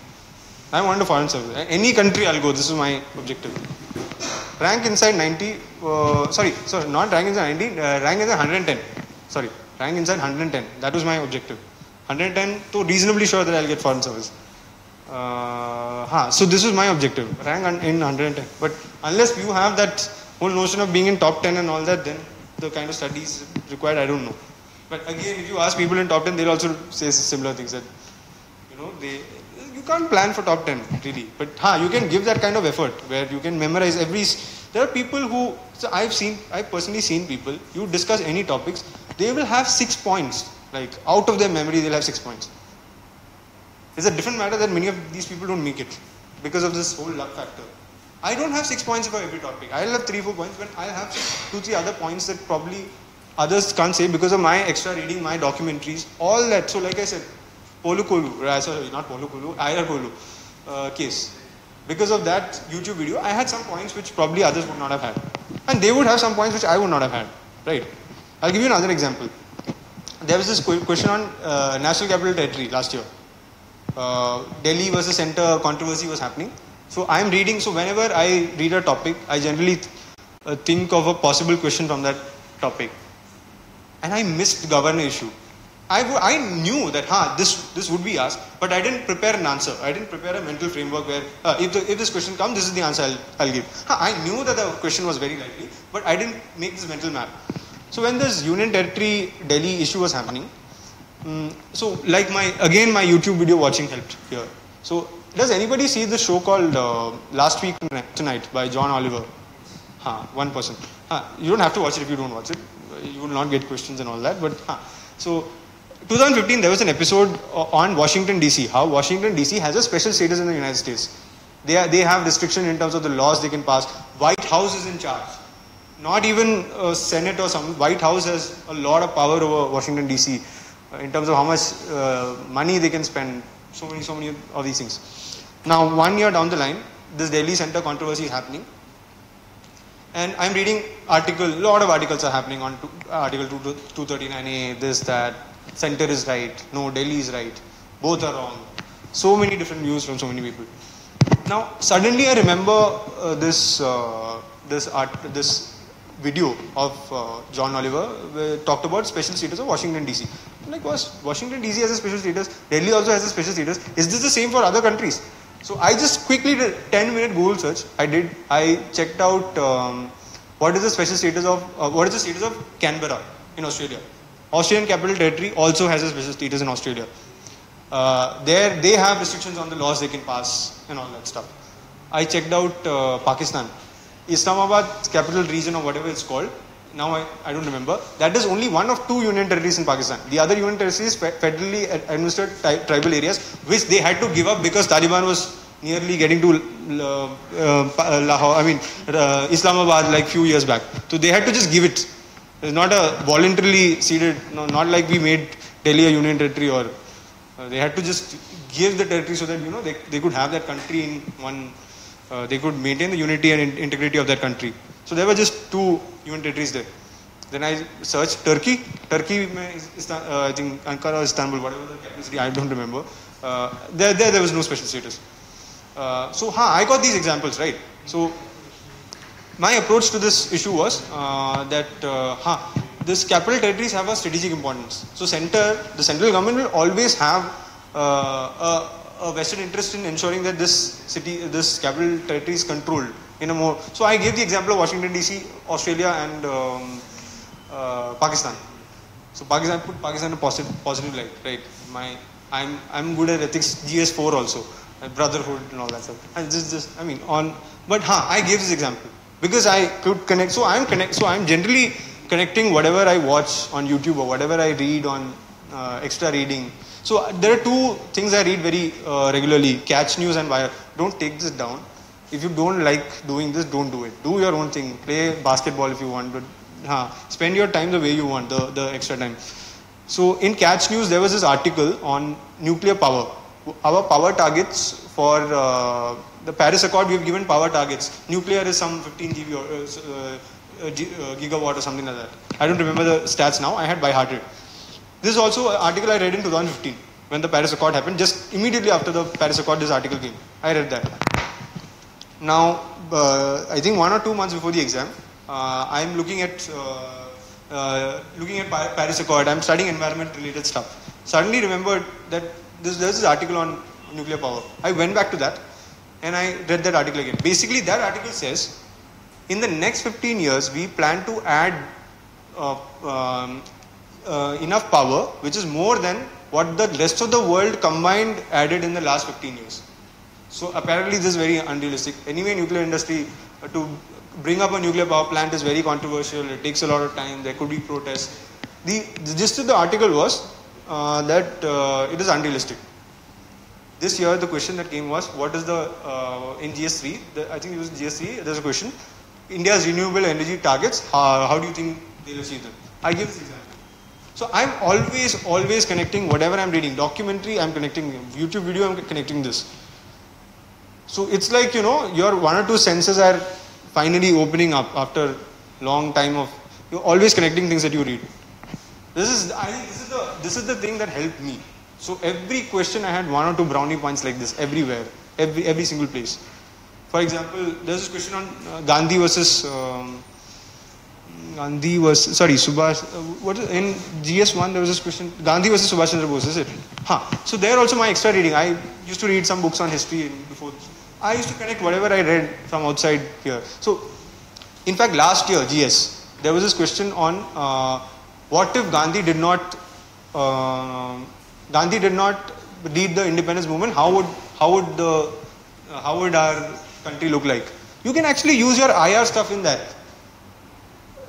I wanted a foreign service. Any country I'll go. This is my objective. Rank inside 90. Uh, sorry, sorry, not rank inside 90. Uh, rank inside 110. Sorry, rank inside 110. That was my objective. 110 to reasonably sure that I'll get foreign service. Uh, huh, so this was my objective. Rank in 110. But unless you have that whole notion of being in top 10 and all that, then the kind of studies required, I don't know. But again, if you ask people in top 10, they'll also say similar things that, you know, they, you can't plan for top 10 really. But huh, you can give that kind of effort where you can memorize every, there are people who, so I've seen, I've personally seen people, you discuss any topics, they will have six points. Like out of their memory, they'll have six points. It's a different matter that many of these people don't make it because of this whole luck factor. I don't have six points for every topic. I'll have three, four points, but I'll have two, three other points that probably others can't say because of my extra reading, my documentaries, all that. So, like I said, Paulo Coelho, uh, sorry, not Paulo Coelho, I.R. Coelho uh, case. Because of that YouTube video, I had some points which probably others would not have had. And they would have some points which I would not have had. Right? I'll give you another example. There was this question on uh, National Capital Territory last year uh, Delhi versus center controversy was happening. So I am reading. So whenever I read a topic, I generally uh, think of a possible question from that topic, and I missed the governor issue. I, w- I knew that huh, this this would be asked, but I didn't prepare an answer. I didn't prepare a mental framework where uh, if the, if this question comes, this is the answer I'll, I'll give. Huh, I knew that the question was very likely, but I didn't make this mental map. So when this union territory Delhi issue was happening, Mm, so like my again my YouTube video watching helped here. So does anybody see the show called uh, Last Week Tonight by John Oliver? Huh, one person. Huh, you don't have to watch it if you don't watch it. You will not get questions and all that. But huh. so 2015 there was an episode on Washington DC. How Washington DC has a special status in the United States. They are, they have restriction in terms of the laws they can pass. White House is in charge. Not even a Senate or some. White House has a lot of power over Washington DC uh, in terms of how much uh, money they can spend. So many, so many of these things. Now, one year down the line, this Delhi Center controversy is happening, and I'm reading article. A lot of articles are happening on two, Article 239A. This, that. Center is right. No, Delhi is right. Both are wrong. So many different views from so many people. Now, suddenly I remember uh, this uh, this art this video of uh, John Oliver talked about special status of Washington DC. Like, was Washington DC has a special status? Delhi also has a special status. Is this the same for other countries? So I just quickly did 10 minute Google search. I did. I checked out um, what is the special status of uh, what is the status of Canberra in Australia? Australian Capital Territory also has a special status in Australia. Uh, there they have restrictions on the laws they can pass and all that stuff. I checked out uh, Pakistan, Islamabad capital region or whatever it's called. Now I, I don't remember. That is only one of two union territories in Pakistan. The other union territories fe- federally administered tri- tribal areas, which they had to give up because Taliban was nearly getting to uh, uh, Lahore. I mean uh, Islamabad like a few years back. So they had to just give it. It's not a voluntarily ceded. No, not like we made Delhi a union territory or uh, they had to just give the territory so that you know they, they could have that country in one. Uh, they could maintain the unity and in- integrity of that country. So there were just two union territories there. Then I searched Turkey. Turkey, uh, I think Ankara or Istanbul, whatever the capital city, I don't remember. Uh, there, there, there was no special status. Uh, so, huh, I got these examples, right? So, my approach to this issue was uh, that uh, huh, this capital territories have a strategic importance. So center, the central government will always have uh, a, a vested interest in ensuring that this city, this capital territory is controlled in a more. So I gave the example of Washington DC, Australia, and um, uh, Pakistan. So Pakistan put Pakistan in a positive, positive light, right? My, I'm, I'm good at ethics, GS4 also, brotherhood and all that stuff. And this, this, I mean, on, but huh, I gave this example because I could connect. So I'm connect. So I'm generally connecting whatever I watch on YouTube or whatever I read on uh, extra reading. So uh, there are two things I read very uh, regularly: Catch News and Wire. Don't take this down. If you don't like doing this, don't do it. Do your own thing. Play basketball if you want, but huh, spend your time the way you want, the, the extra time. So in Catch News, there was this article on nuclear power. Our power targets for uh, the Paris Accord, we've given power targets. Nuclear is some 15 GB or, uh, uh, uh, gigawatt or something like that. I don't remember the stats now. I had by hearted. This is also an article I read in 2015 when the Paris Accord happened. Just immediately after the Paris Accord, this article came. I read that. Now, uh, I think one or two months before the exam, uh, I'm looking at uh, uh, looking at Paris Accord. I'm studying environment-related stuff. Suddenly remembered that this, there's this article on nuclear power. I went back to that and I read that article again. Basically, that article says in the next 15 years, we plan to add uh, um, uh, enough power, which is more than what the rest of the world combined added in the last 15 years. So apparently this is very unrealistic. Anyway, nuclear industry uh, to bring up a nuclear power plant is very controversial. It takes a lot of time. There could be protests. The, the gist of the article was uh, that uh, it is unrealistic. This year the question that came was what is the uh, in GS3? The, I think it was GS3. There's a question. India's renewable energy targets. How, how do you think they'll achieve them? I give this example. So I'm always always connecting whatever I'm reading. Documentary I'm connecting. YouTube video I'm connecting this. So it's like, you know, your one or two senses are finally opening up after long time of, you're always connecting things that you read. This is, I think this is the, this is the thing that helped me. So every question I had one or two brownie points like this everywhere, every, every single place. For example, there's this question on uh, Gandhi versus, um, Gandhi was, sorry, Subhash, uh, what is, in GS1 there was this question, Gandhi versus Subhash Chandra Bose, is it? Huh. So there also my extra reading, I used to read some books on history before. I used to connect whatever I read from outside here. So, in fact, last year, GS, there was this question on uh, what if Gandhi did not, uh, Gandhi did not lead the independence movement, how would, how would the, uh, how would our country look like? You can actually use your IR stuff in that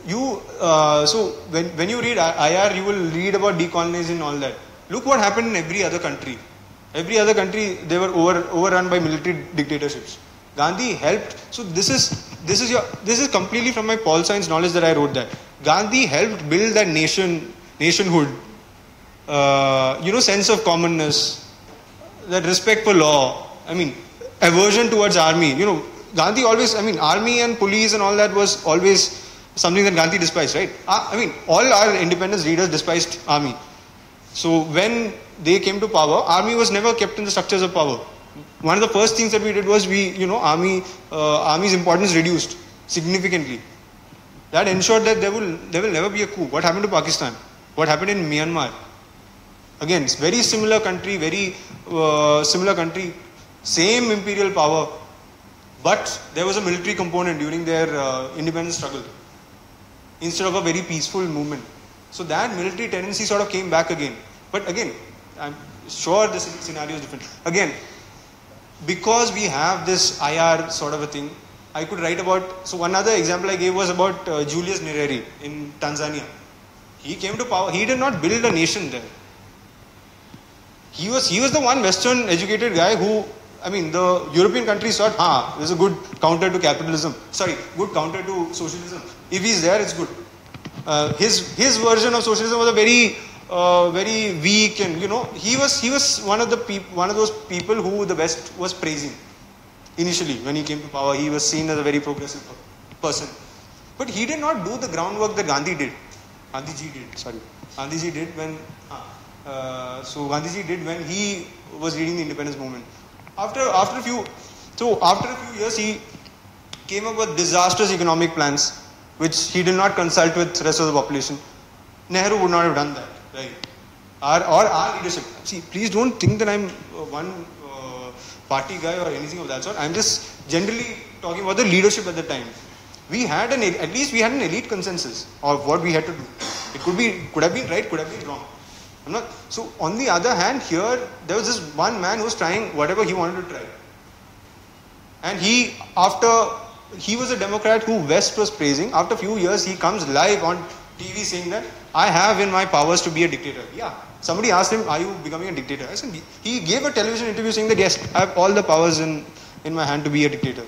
you uh, so when, when you read IR you will read about decolonizing and all that look what happened in every other country every other country they were over overrun by military dictatorships Gandhi helped so this is this is your this is completely from my Paul science knowledge that I wrote that Gandhi helped build that nation nationhood uh, you know sense of commonness that respect for law I mean aversion towards army you know Gandhi always I mean army and police and all that was always something that Gandhi despised, right? Uh, I mean, all our independence leaders despised army. So when they came to power, army was never kept in the structures of power. One of the first things that we did was we, you know, army, uh, army's importance reduced significantly. That ensured that there will, there will never be a coup. What happened to Pakistan? What happened in Myanmar? Again, it's very similar country, very uh, similar country, same imperial power. but there was a military component during their uh, independence struggle instead of a very peaceful movement. So that military tendency sort of came back again. But again, I'm sure the scenario is different. Again, because we have this IR sort of a thing, I could write about. So one other example I gave was about uh, Julius Nyerere in Tanzania. He came to power. He did not build a nation there. He was he was the one Western educated guy who. I mean, the European countries thought, this is a good counter to capitalism. Sorry, good counter to socialism. If he's there, it's good. Uh, his his version of socialism was a very uh, very weak and you know he was he was one of the one of those people who the West was praising initially when he came to power. He was seen as a very progressive person, but he did not do the groundwork that Gandhi did. Gandhiji did. Sorry, Gandhiji did when. Uh, so Gandhiji did when he was leading the independence movement. After after a few, so after a few years he came up with disastrous economic plans, which he did not consult with the rest of the population. Nehru would not have done that, right? Our, or our leadership. See, please don't think that I'm uh, one uh, party guy or anything of that sort. I'm just generally talking about the leadership at the time. We had an at least we had an elite consensus of what we had to do. It could be could have been right, could have been wrong. I'm not. So on the other hand, here there was this one man who was trying whatever he wanted to try. And he, after he was a Democrat who West was praising, after a few years, he comes live on TV saying that I have in my powers to be a dictator. Yeah. Somebody asked him, Are you becoming a dictator? I said, He gave a television interview saying that yes, I have all the powers in, in my hand to be a dictator.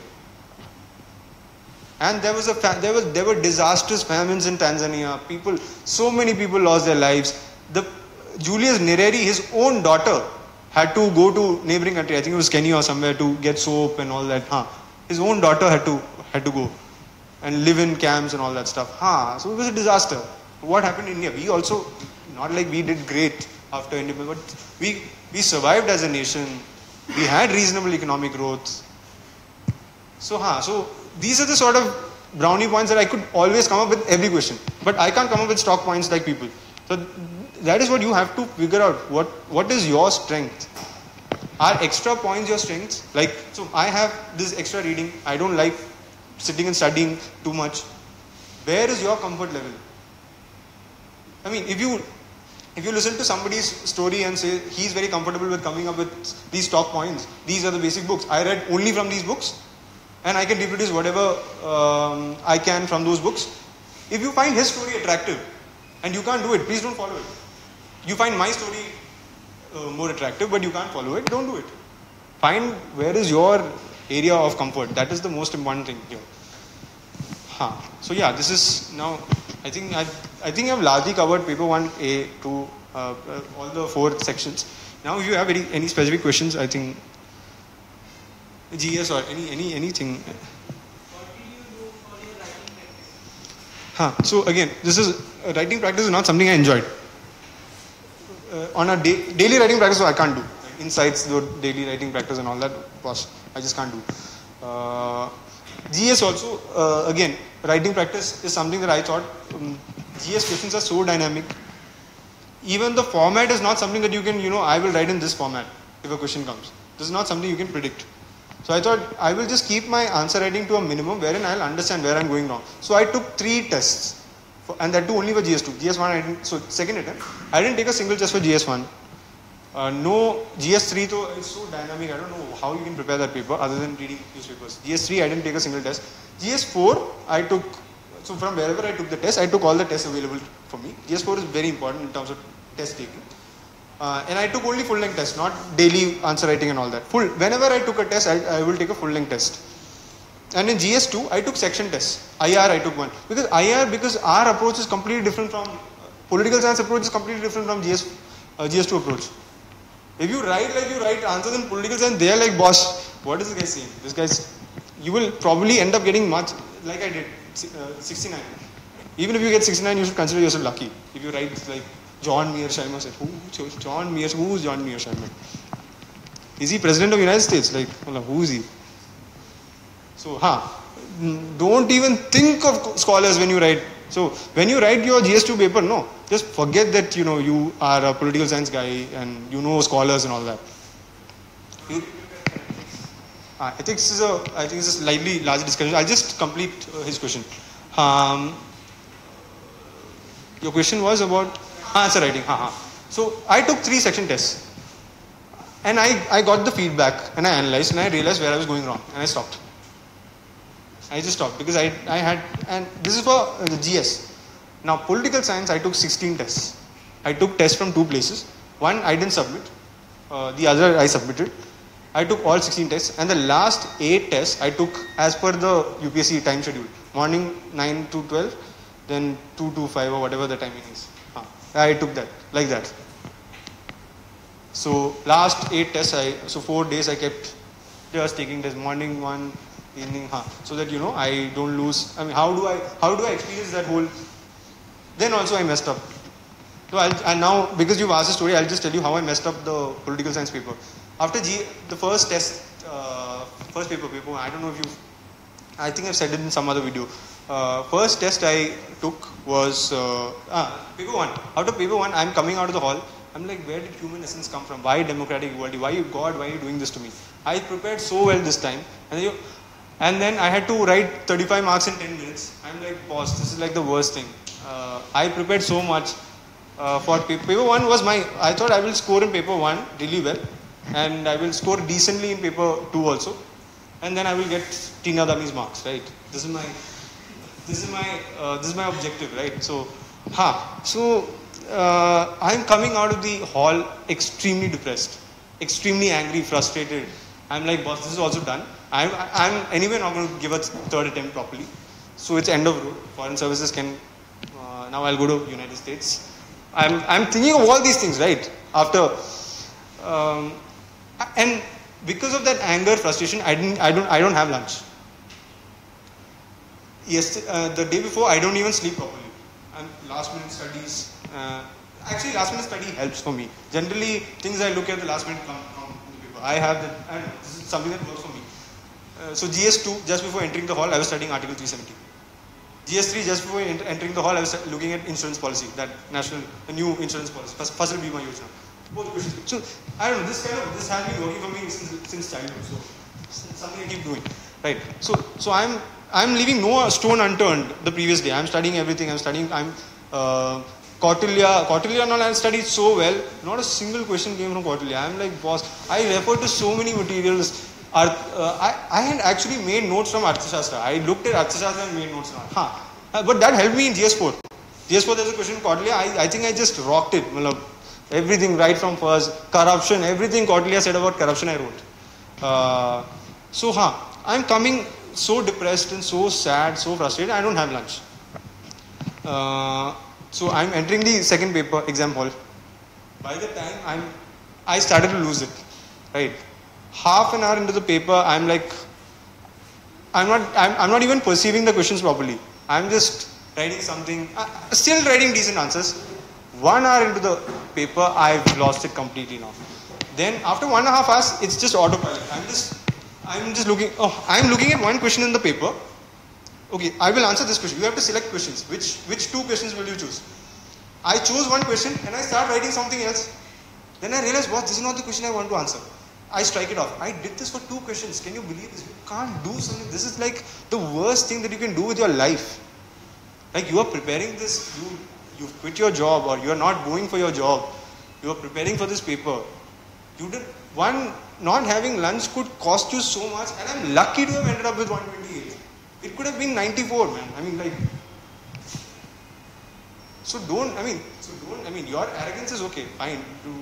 And there was a fa- there was there were disastrous famines in Tanzania. People, so many people lost their lives. The Julius Nyerere, his own daughter, had to go to neighboring country. I think it was Kenya or somewhere to get soap and all that. Huh. His own daughter had to had to go and live in camps and all that stuff. Huh. So it was a disaster. What happened in India? We also not like we did great after independence, but we we survived as a nation. We had reasonable economic growth. So, huh, so these are the sort of brownie points that I could always come up with every question. But I can't come up with stock points like people. So that is what you have to figure out. What what is your strength? Are extra points your strengths? Like so I have this extra reading. I don't like sitting and studying too much. Where is your comfort level? I mean if you if you listen to somebody's story and say he's very comfortable with coming up with these top points, these are the basic books. I read only from these books, and I can reproduce whatever um, I can from those books. If you find his story attractive, and you can't do it, please don't follow it. You find my story uh, more attractive, but you can't follow it, don't do it. Find where is your area of comfort. That is the most important thing here. Huh. So yeah, this is now. I think I I think I've largely covered paper one A to uh, uh, all the four sections. Now, if you have any any specific questions, I think GS or any any anything. Huh. So again, this is uh, writing practice is not something I enjoyed. Uh, on a da- daily writing practice, I can't do. Insights, the daily writing practice, and all that, was I just can't do. Uh, GS also, uh, again, writing practice is something that I thought um, GS questions are so dynamic. Even the format is not something that you can, you know, I will write in this format if a question comes. This is not something you can predict. So I thought I will just keep my answer writing to a minimum wherein I'll understand where I'm going wrong. So I took three tests, for, and that too only for GS2. GS1 I didn't. So second attempt, I didn't take a single test for GS1. Uh, no GS3 though is so dynamic. I don't know how you can prepare that paper other than reading newspapers. GS3 I didn't take a single test. GS4 I took. So from wherever I took the test, I took all the tests available for me. GS4 is very important in terms of test taking. Uh, and I took only full length tests, not daily answer writing and all that. Full. Whenever I took a test, I, I will take a full length test. And in GS2, I took section tests. IR, I took one. Because IR, because our approach is completely different from, political science approach is completely different from GS, uh, GS2 approach. If you write like you write answers in political science, they are like, boss, what is this guy saying? This guy's, you will probably end up getting much, like I did, uh, 69. Even if you get 69, you should consider yourself lucky. If you write like John Mearsheimer said, who, John Mears, who is John Mearsheimer? Is he president of United States? Like, who is he? So, huh, don't even think of scholars when you write. So, when you write your GS2 paper, no, just forget that, you know, you are a political science guy and you know scholars and all that. You, Uh, ethics is a, I think it's a slightly larger discussion. I'll just complete uh, his question. Um, your question was about answer writing. Ha, ha. So I took three section tests. And I, I got the feedback and I analyzed and I realized where I was going wrong and I stopped. I just stopped because I, I had, and this is for uh, the GS. Now, political science, I took 16 tests. I took tests from two places. One I didn't submit, uh, the other I submitted. I took all 16 tests, and the last eight tests I took as per the UPSC time schedule. Morning 9 to 12, then 2 to 5 or whatever the timing is. Huh. I took that, like that. So last eight tests, I so four days I kept just taking tests. Morning one, so that you know I don't lose. I mean, how do I how do I experience that whole? Then also I messed up. So I'll, and now because you've asked the story, I'll just tell you how I messed up the political science paper. After G, the first test, uh, first paper, paper, I don't know if you, I think I've said it in some other video. Uh, first test I took was uh, ah, paper one. Out of paper one, I'm coming out of the hall. I'm like, where did human essence come from? Why democratic equality? Why you God? Why are you doing this to me? I prepared so well this time, and you, and then I had to write 35 marks in 10 minutes. I'm like, boss, this is like the worst thing. Uh, I prepared so much uh, for paper, paper one was my. I thought I will score in paper one really well, and I will score decently in paper two also, and then I will get Tina Dabi's marks. Right? This is my. This is my. Uh, this is my objective. Right? So, ha. So uh, I'm coming out of the hall extremely depressed, extremely angry, frustrated. I'm like, boss, this is also done. I'm, I'm anyway not going to give a third attempt properly. So it's end of road. Foreign services can. Uh, now I'll go to United States. I'm, I'm thinking of all these things, right? After, um, and because of that anger, frustration, I didn't, I don't, I don't have lunch. Yes, uh, the day before, I don't even sleep properly. And last minute studies. Uh, actually, last minute study helps for me. Generally, things I look at the last minute come from the paper. I have and this is something that works for me. Uh, so GS2, just before entering the hall, I was studying Article 370. GS3, just before ent- entering the hall, I was looking at insurance policy, that national, the new insurance policy, Fas- Fasal Bima Yojana. Both questions. So, I don't know, this kind of, this has been working for me since, since childhood, so something I keep doing. Right. So, so I'm, I'm leaving no stone unturned the previous day. I'm studying everything. I'm studying, I'm, uh, Kautilya and all I studied so well. Not a single question came from Kautilya. I'm like, boss, I refer to so many materials. Arth, uh, I, I had actually made notes from Arthashastra. I looked at Arthashastra and made notes from it. Huh. Uh, but that helped me in GS4. GS4 there's a question in Kautilya. I, I think I just rocked it. Malab, everything right from first. Corruption, everything Kautilya said about corruption I wrote. Uh, so, huh, I'm coming so depressed and so sad, so frustrated. I don't have lunch. Uh, so I'm entering the second paper exam hall. By the time I'm, I started to lose it. Right, half an hour into the paper, I'm like, I'm not, I'm, I'm not even perceiving the questions properly. I'm just writing something, uh, still writing decent answers. One hour into the paper, I've lost it completely now. Then after one and a half hours, it's just autopilot. I'm just, I'm just looking. Oh, I'm looking at one question in the paper. Okay, I will answer this question. You have to select questions. Which which two questions will you choose? I chose one question and I start writing something else. Then I realize, what? This is not the question I want to answer. I strike it off. I did this for two questions. Can you believe this? You can't do something. This is like the worst thing that you can do with your life. Like you are preparing this, you you quit your job or you are not going for your job. You are preparing for this paper. You did one not having lunch could cost you so much, and I'm lucky to have ended up with 128. It could have been 94, man. I mean, like. So don't. I mean, so don't. I mean, your arrogance is okay, fine. Do,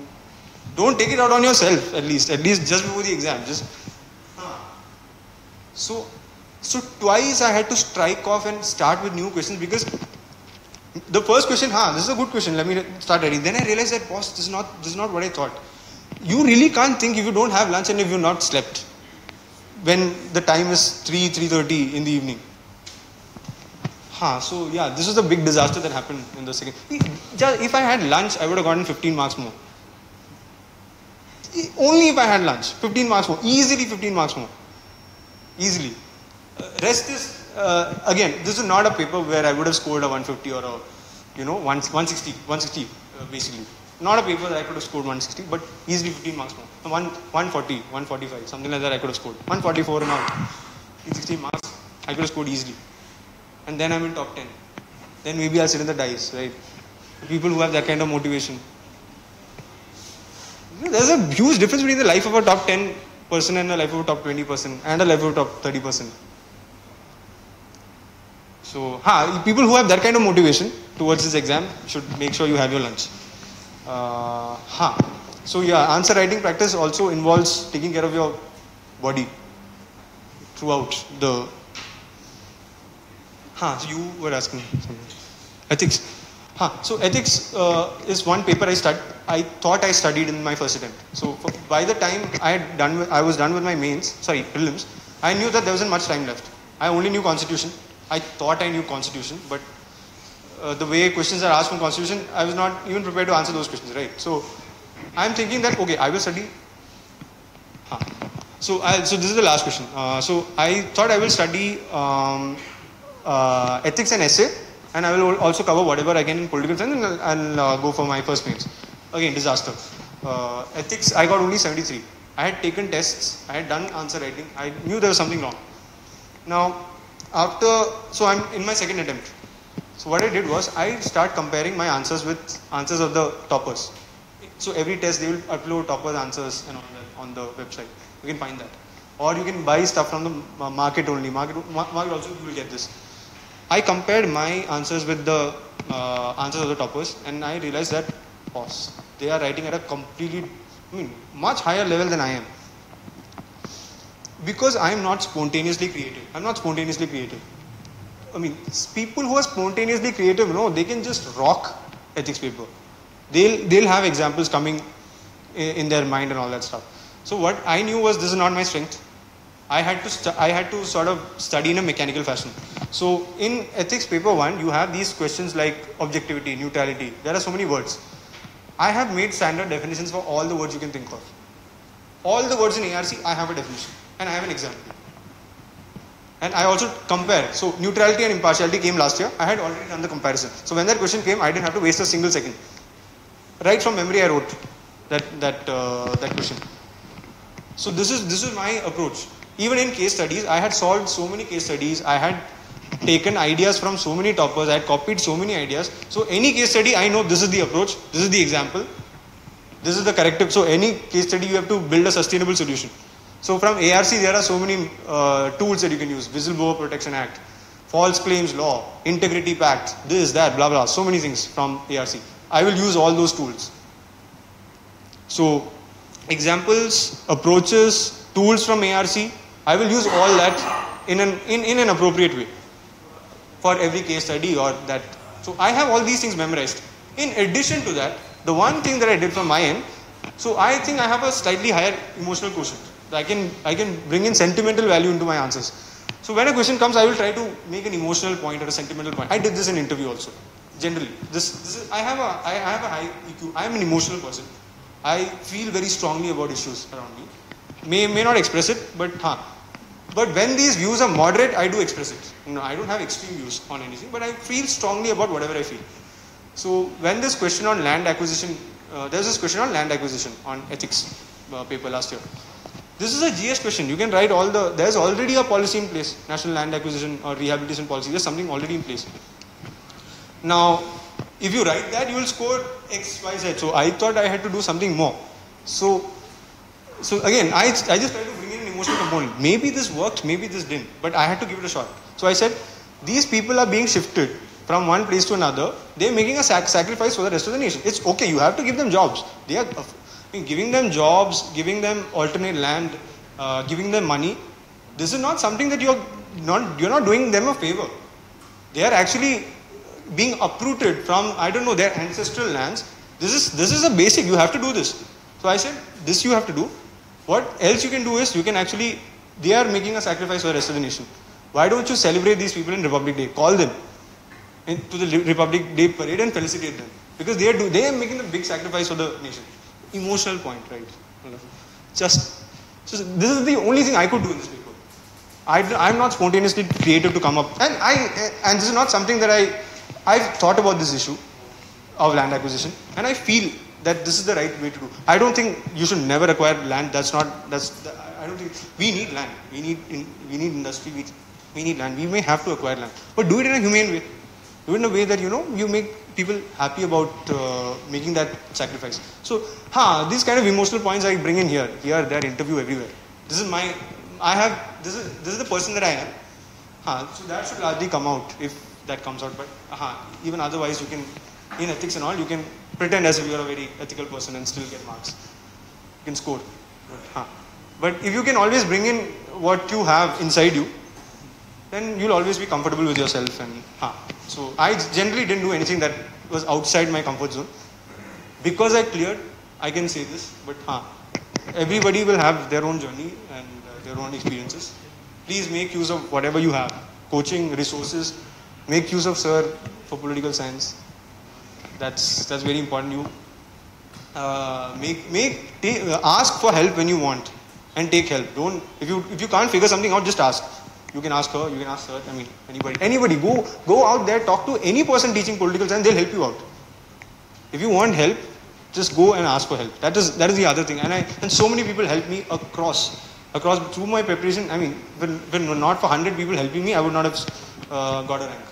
don't take it out on yourself. At least, at least just before the exam. Just. So, so twice I had to strike off and start with new questions because the first question, huh, this is a good question. Let me start writing. Then I realized that, boss, this is not this is not what I thought. You really can't think if you don't have lunch and if you've not slept. When the time is three three thirty in the evening. Huh, so yeah, this was a big disaster that happened in the second. If I had lunch, I would have gotten 15 marks more. Only if I had lunch, 15 marks more, easily 15 marks more, easily. Uh, rest is uh, again, this is not a paper where I would have scored a 150 or a, you know, 160, 160 uh, basically. Not a paper that I could have scored 160, but easily 15 marks more. One, 140, 145, something like that I could have scored. 144 and all. In 16 marks, I could have scored easily. And then I'm in top 10. Then maybe I'll sit in the dice, right? People who have that kind of motivation. There's a huge difference between the life of a top 10 person and the life of a top 20 person and a life of a top 30 person. So, ha, people who have that kind of motivation towards this exam should make sure you have your lunch. Uh, ha. So, yeah, answer writing practice also involves taking care of your body throughout the. Ha, so you were asking something. Ethics. Huh. So ethics uh, is one paper I I thought I studied in my first attempt. So for, by the time I had done, with, I was done with my mains, sorry, prelims. I knew that there wasn't much time left. I only knew Constitution. I thought I knew Constitution, but uh, the way questions are asked from Constitution, I was not even prepared to answer those questions, right? So I'm thinking that okay, I will study. Huh. So I, so this is the last question. Uh, so I thought I will study um, uh, ethics and essay, and I will also cover whatever I can in political science, and I'll, I'll uh, go for my first mains. Again, disaster. Uh, ethics, I got only 73. I had taken tests, I had done answer writing, I knew there was something wrong. Now, after, so I'm in my second attempt. So what I did was I start comparing my answers with answers of the toppers. So every test they will upload toppers answers and all that on the website. You can find that, or you can buy stuff from the market only. Market, market also you will get this. I compared my answers with the uh, answers of the toppers, and I realized that, boss, they are writing at a completely, I mean, much higher level than I am. Because I am not spontaneously creative. I'm not spontaneously creative. I mean, people who are spontaneously creative, no, they can just rock ethics paper. They'll they'll have examples coming in their mind and all that stuff. So what I knew was this is not my strength. I had to I had to sort of study in a mechanical fashion. So in ethics paper one, you have these questions like objectivity, neutrality. There are so many words. I have made standard definitions for all the words you can think of. All the words in ARC, I have a definition and I have an example. And I also compare. So neutrality and impartiality came last year. I had already done the comparison. So when that question came, I didn't have to waste a single second. Right from memory, I wrote that that uh, that question. So this is this is my approach. Even in case studies, I had solved so many case studies. I had taken ideas from so many toppers. I had copied so many ideas. So any case study, I know this is the approach. This is the example. This is the corrective. So any case study, you have to build a sustainable solution. So from ARC, there are so many uh, tools that you can use. Whistleblower Protection Act, False Claims Law, Integrity Pact, this, that, blah, blah. So many things from ARC. I will use all those tools. So examples, approaches, tools from ARC, I will use all that in an, in, in an appropriate way for every case study or that. So I have all these things memorized. In addition to that, the one thing that I did from my end, so I think I have a slightly higher emotional quotient. I can I can bring in sentimental value into my answers. So when a question comes, I will try to make an emotional point or a sentimental point. I did this in interview also. Generally, this, this is, I have a I have a high EQ. I am an emotional person. I feel very strongly about issues around me. May may not express it, but huh. But when these views are moderate, I do express it. No, I don't have extreme views on anything, but I feel strongly about whatever I feel. So when this question on land acquisition, uh, there's this question on land acquisition on ethics uh, paper last year. This is a GS question. You can write all the. There's already a policy in place, national land acquisition or rehabilitation policy. There's something already in place. Now, if you write that, you will score X, Y, Z. So I thought I had to do something more. So, so again, I, I just try to Maybe this worked, maybe this didn't, but I had to give it a shot. So I said, these people are being shifted from one place to another. They're making a sac- sacrifice for the rest of the nation. It's okay. You have to give them jobs. They are I mean, giving them jobs, giving them alternate land, uh, giving them money. This is not something that you're not you're not doing them a favor. They are actually being uprooted from I don't know their ancestral lands. This is this is a basic. You have to do this. So I said this you have to do. What else you can do is you can actually they are making a sacrifice for the rest of the nation. Why don't you celebrate these people in Republic Day? Call them in, to the Republic Day parade and felicitate them because they are do, they are making the big sacrifice for the nation. Emotional point, right? Just so this is the only thing I could do in this paper. I, I'm not spontaneously creative to come up, and I and this is not something that I I've thought about this issue of land acquisition, and I feel that this is the right way to do. I don't think you should never acquire land. That's not. That's. I don't think we need land. We need. We need industry. We, we need land. We may have to acquire land, but do it in a humane way. Do it in a way that you know you make people happy about uh, making that sacrifice. So, ha, these kind of emotional points I bring in here, here, there, interview everywhere. This is my. I have. This is this is the person that I am. Ha, so that should largely come out if that comes out. But uh, even otherwise, you can, in ethics and all, you can pretend as if you are a very ethical person and still get marks. You can score. But, uh, but if you can always bring in what you have inside you, then you'll always be comfortable with yourself. And uh, so I generally didn't do anything that was outside my comfort zone. Because I cleared, I can say this. But uh, everybody will have their own journey and uh, their own experiences. Please make use of whatever you have coaching, resources, make use of sir for political science that's that's very important you. Uh, make make take, uh, ask for help when you want and take help. Don't if you if you can't figure something out just ask. You can ask her you can ask her i mean anybody. Anybody go go out there talk to any person teaching political science they'll help you out. If you want help just go and ask for help. That is that is the other thing. And i and so many people help me across across through my preparation. I mean when, when not for 100 people helping me i would not have uh, got a rank.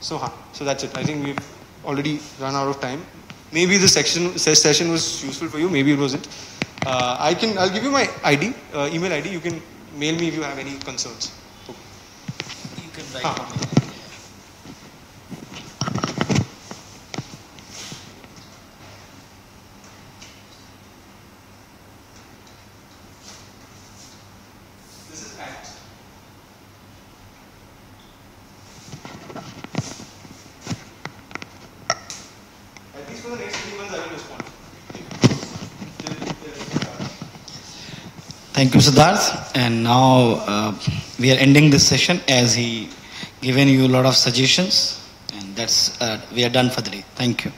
So huh, so that's it. I think we've already run out of time. Maybe the section session was useful for you. Maybe it wasn't. Uh, I can. I'll give you my ID, uh, email ID. You can mail me if you have any concerns. You can write. Ah. This is ACT. At least for the next three months, I will respond. Till- till- Thank you, Sidharth. And now uh, we are ending this session as he given you a lot of suggestions, and that's uh, we are done for the day. Thank you.